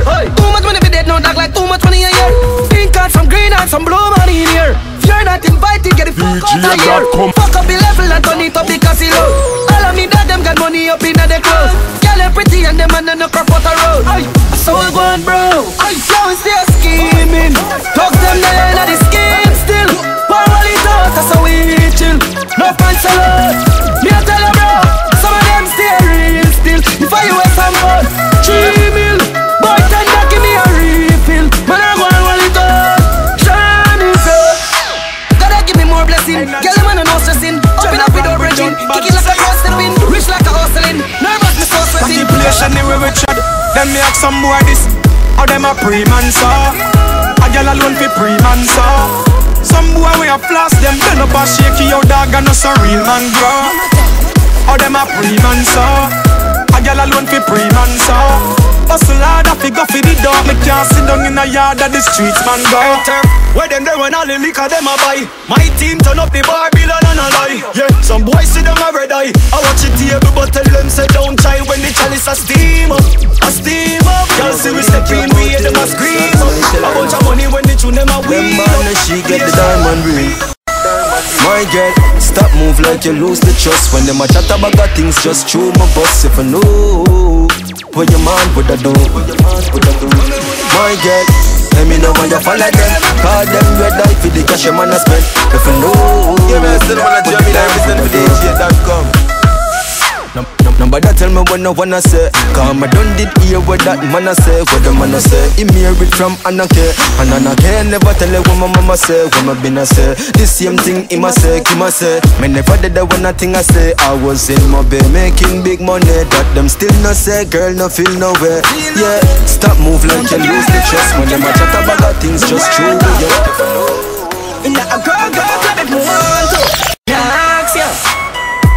S25: For share. Too much money be dead, no dog like too much money a year. Pink card, some green and some blue money in here. If you're not invited, get the fuck out of here. Fuck up the level and turn it up the casino. All of me that them got money up in the clothes. Girl, they pretty and them and no crop out the road. I saw it going, bro. I it still scheming. Talk them there, not the scheme still. But while it out, that's how we chill. No pants alone. Them me
S19: ask some boy this How them a pre-man so A girl alone fi pre-man so Some boy we a floss them Bend up and shake your dog and us a real man grow How them a pre-man so A girl alone fi pre-man so Hustle hard a fi go fi the dog Me can't sit down in a yard that the streets man go.
S16: Where them there when all the liquor them a buy? My team turn up the bar bill and a lie. Yeah, some boys see them a red eye. I watch it table but tell them say don't try When the chalice a steam up, a steam up. Y'all see we step in, we hear them a scream up. A bunch of money when they tune them a
S19: Them
S16: weed
S19: man and she get the diamond ring My girl, stop move like you lose the trust. When them a chat about got things just through my bus. If I know what your man would I do My girl, let me know when you follow them Call them red eye for the cash your man a spend If I know Yeah, man, still wanna jam me down, listen to DJ Dotcom Nobody tell me what no wanna say. Cause I done did hear what that man a say. What the man a say? He it from Anake. And Anake never tell you what my mama say. What my been a say? The same thing he must say, he must say. Me never did that one thing I say. I was in my bed making big money. That them still no say Girl no feel no way. Yeah, stop move like you lose the trust. When them a chat about that things just true Yeah,
S15: In a girl, girl, club if you want to. Ask you.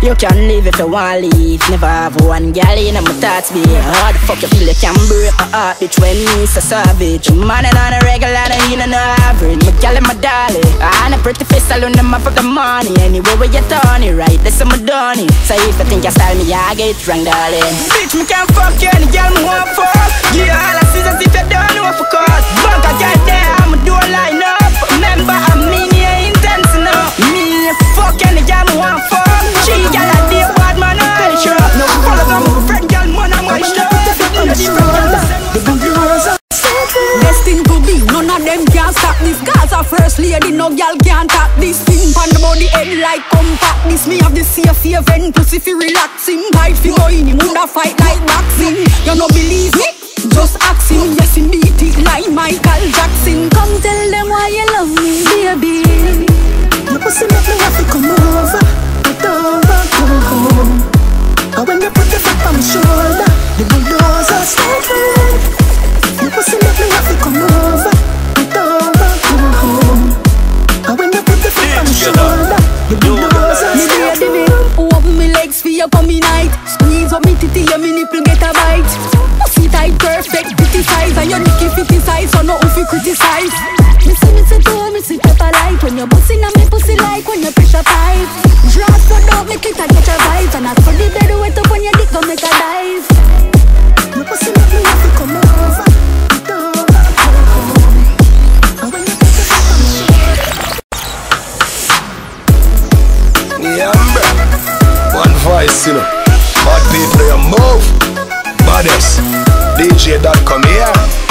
S15: You can live if you want leave. Never have one gal in my thoughts be How the fuck you feel you can break my heart, bitch When me so savage. Man and on a regular, and you know average. My gal and my darling And a pretty face alone, up for the money. Anyway, where you turn it right, that's how my done it So if you think you style me, I get it wrong, darling. Bitch, me can't fuck you, any gal me want fuck. Yeah, all I see is if you don't know for cause Bunk a gal there, I'ma do a line up. Remember, I mean, you intense enough Me, fuck any gal me want fuck She gal a day bad man, I sure No follow them, friend gal, man, I'm my stuff
S30: The good girls are Destined to be, none of them can stop this. Gaza first lady, no girl can tap this. Thing on the body head like compact. This me have the safe haven, pussy fi relaxing Bite fi go in, him woulda fight like boxing. You no believe me? Just ask him, yes him beat it like Michael Jackson. Come tell them why you love me, baby. Your pussy make me have to come over door And when you put the foot on my shoulder The bulldozer starts running You will see me have to come over The door And when you put the foot on my shoulder The bulldozer starts
S42: running Open me legs for you come night Squeeze up me titty and me get a bite Pussy tight perfect, pretty size And your nicky fitty size so no if you criticize
S30: Me see me say to me see pepper like When you bustin' on me pussy like When you pressure pipe it, I get your vibe And I put the bed wet up on your dick, go make a dive No pussy make me have to come over
S20: Yeah, One voice, you know. Bad people, you move. Baddest. DJ Dotcom here. Yeah.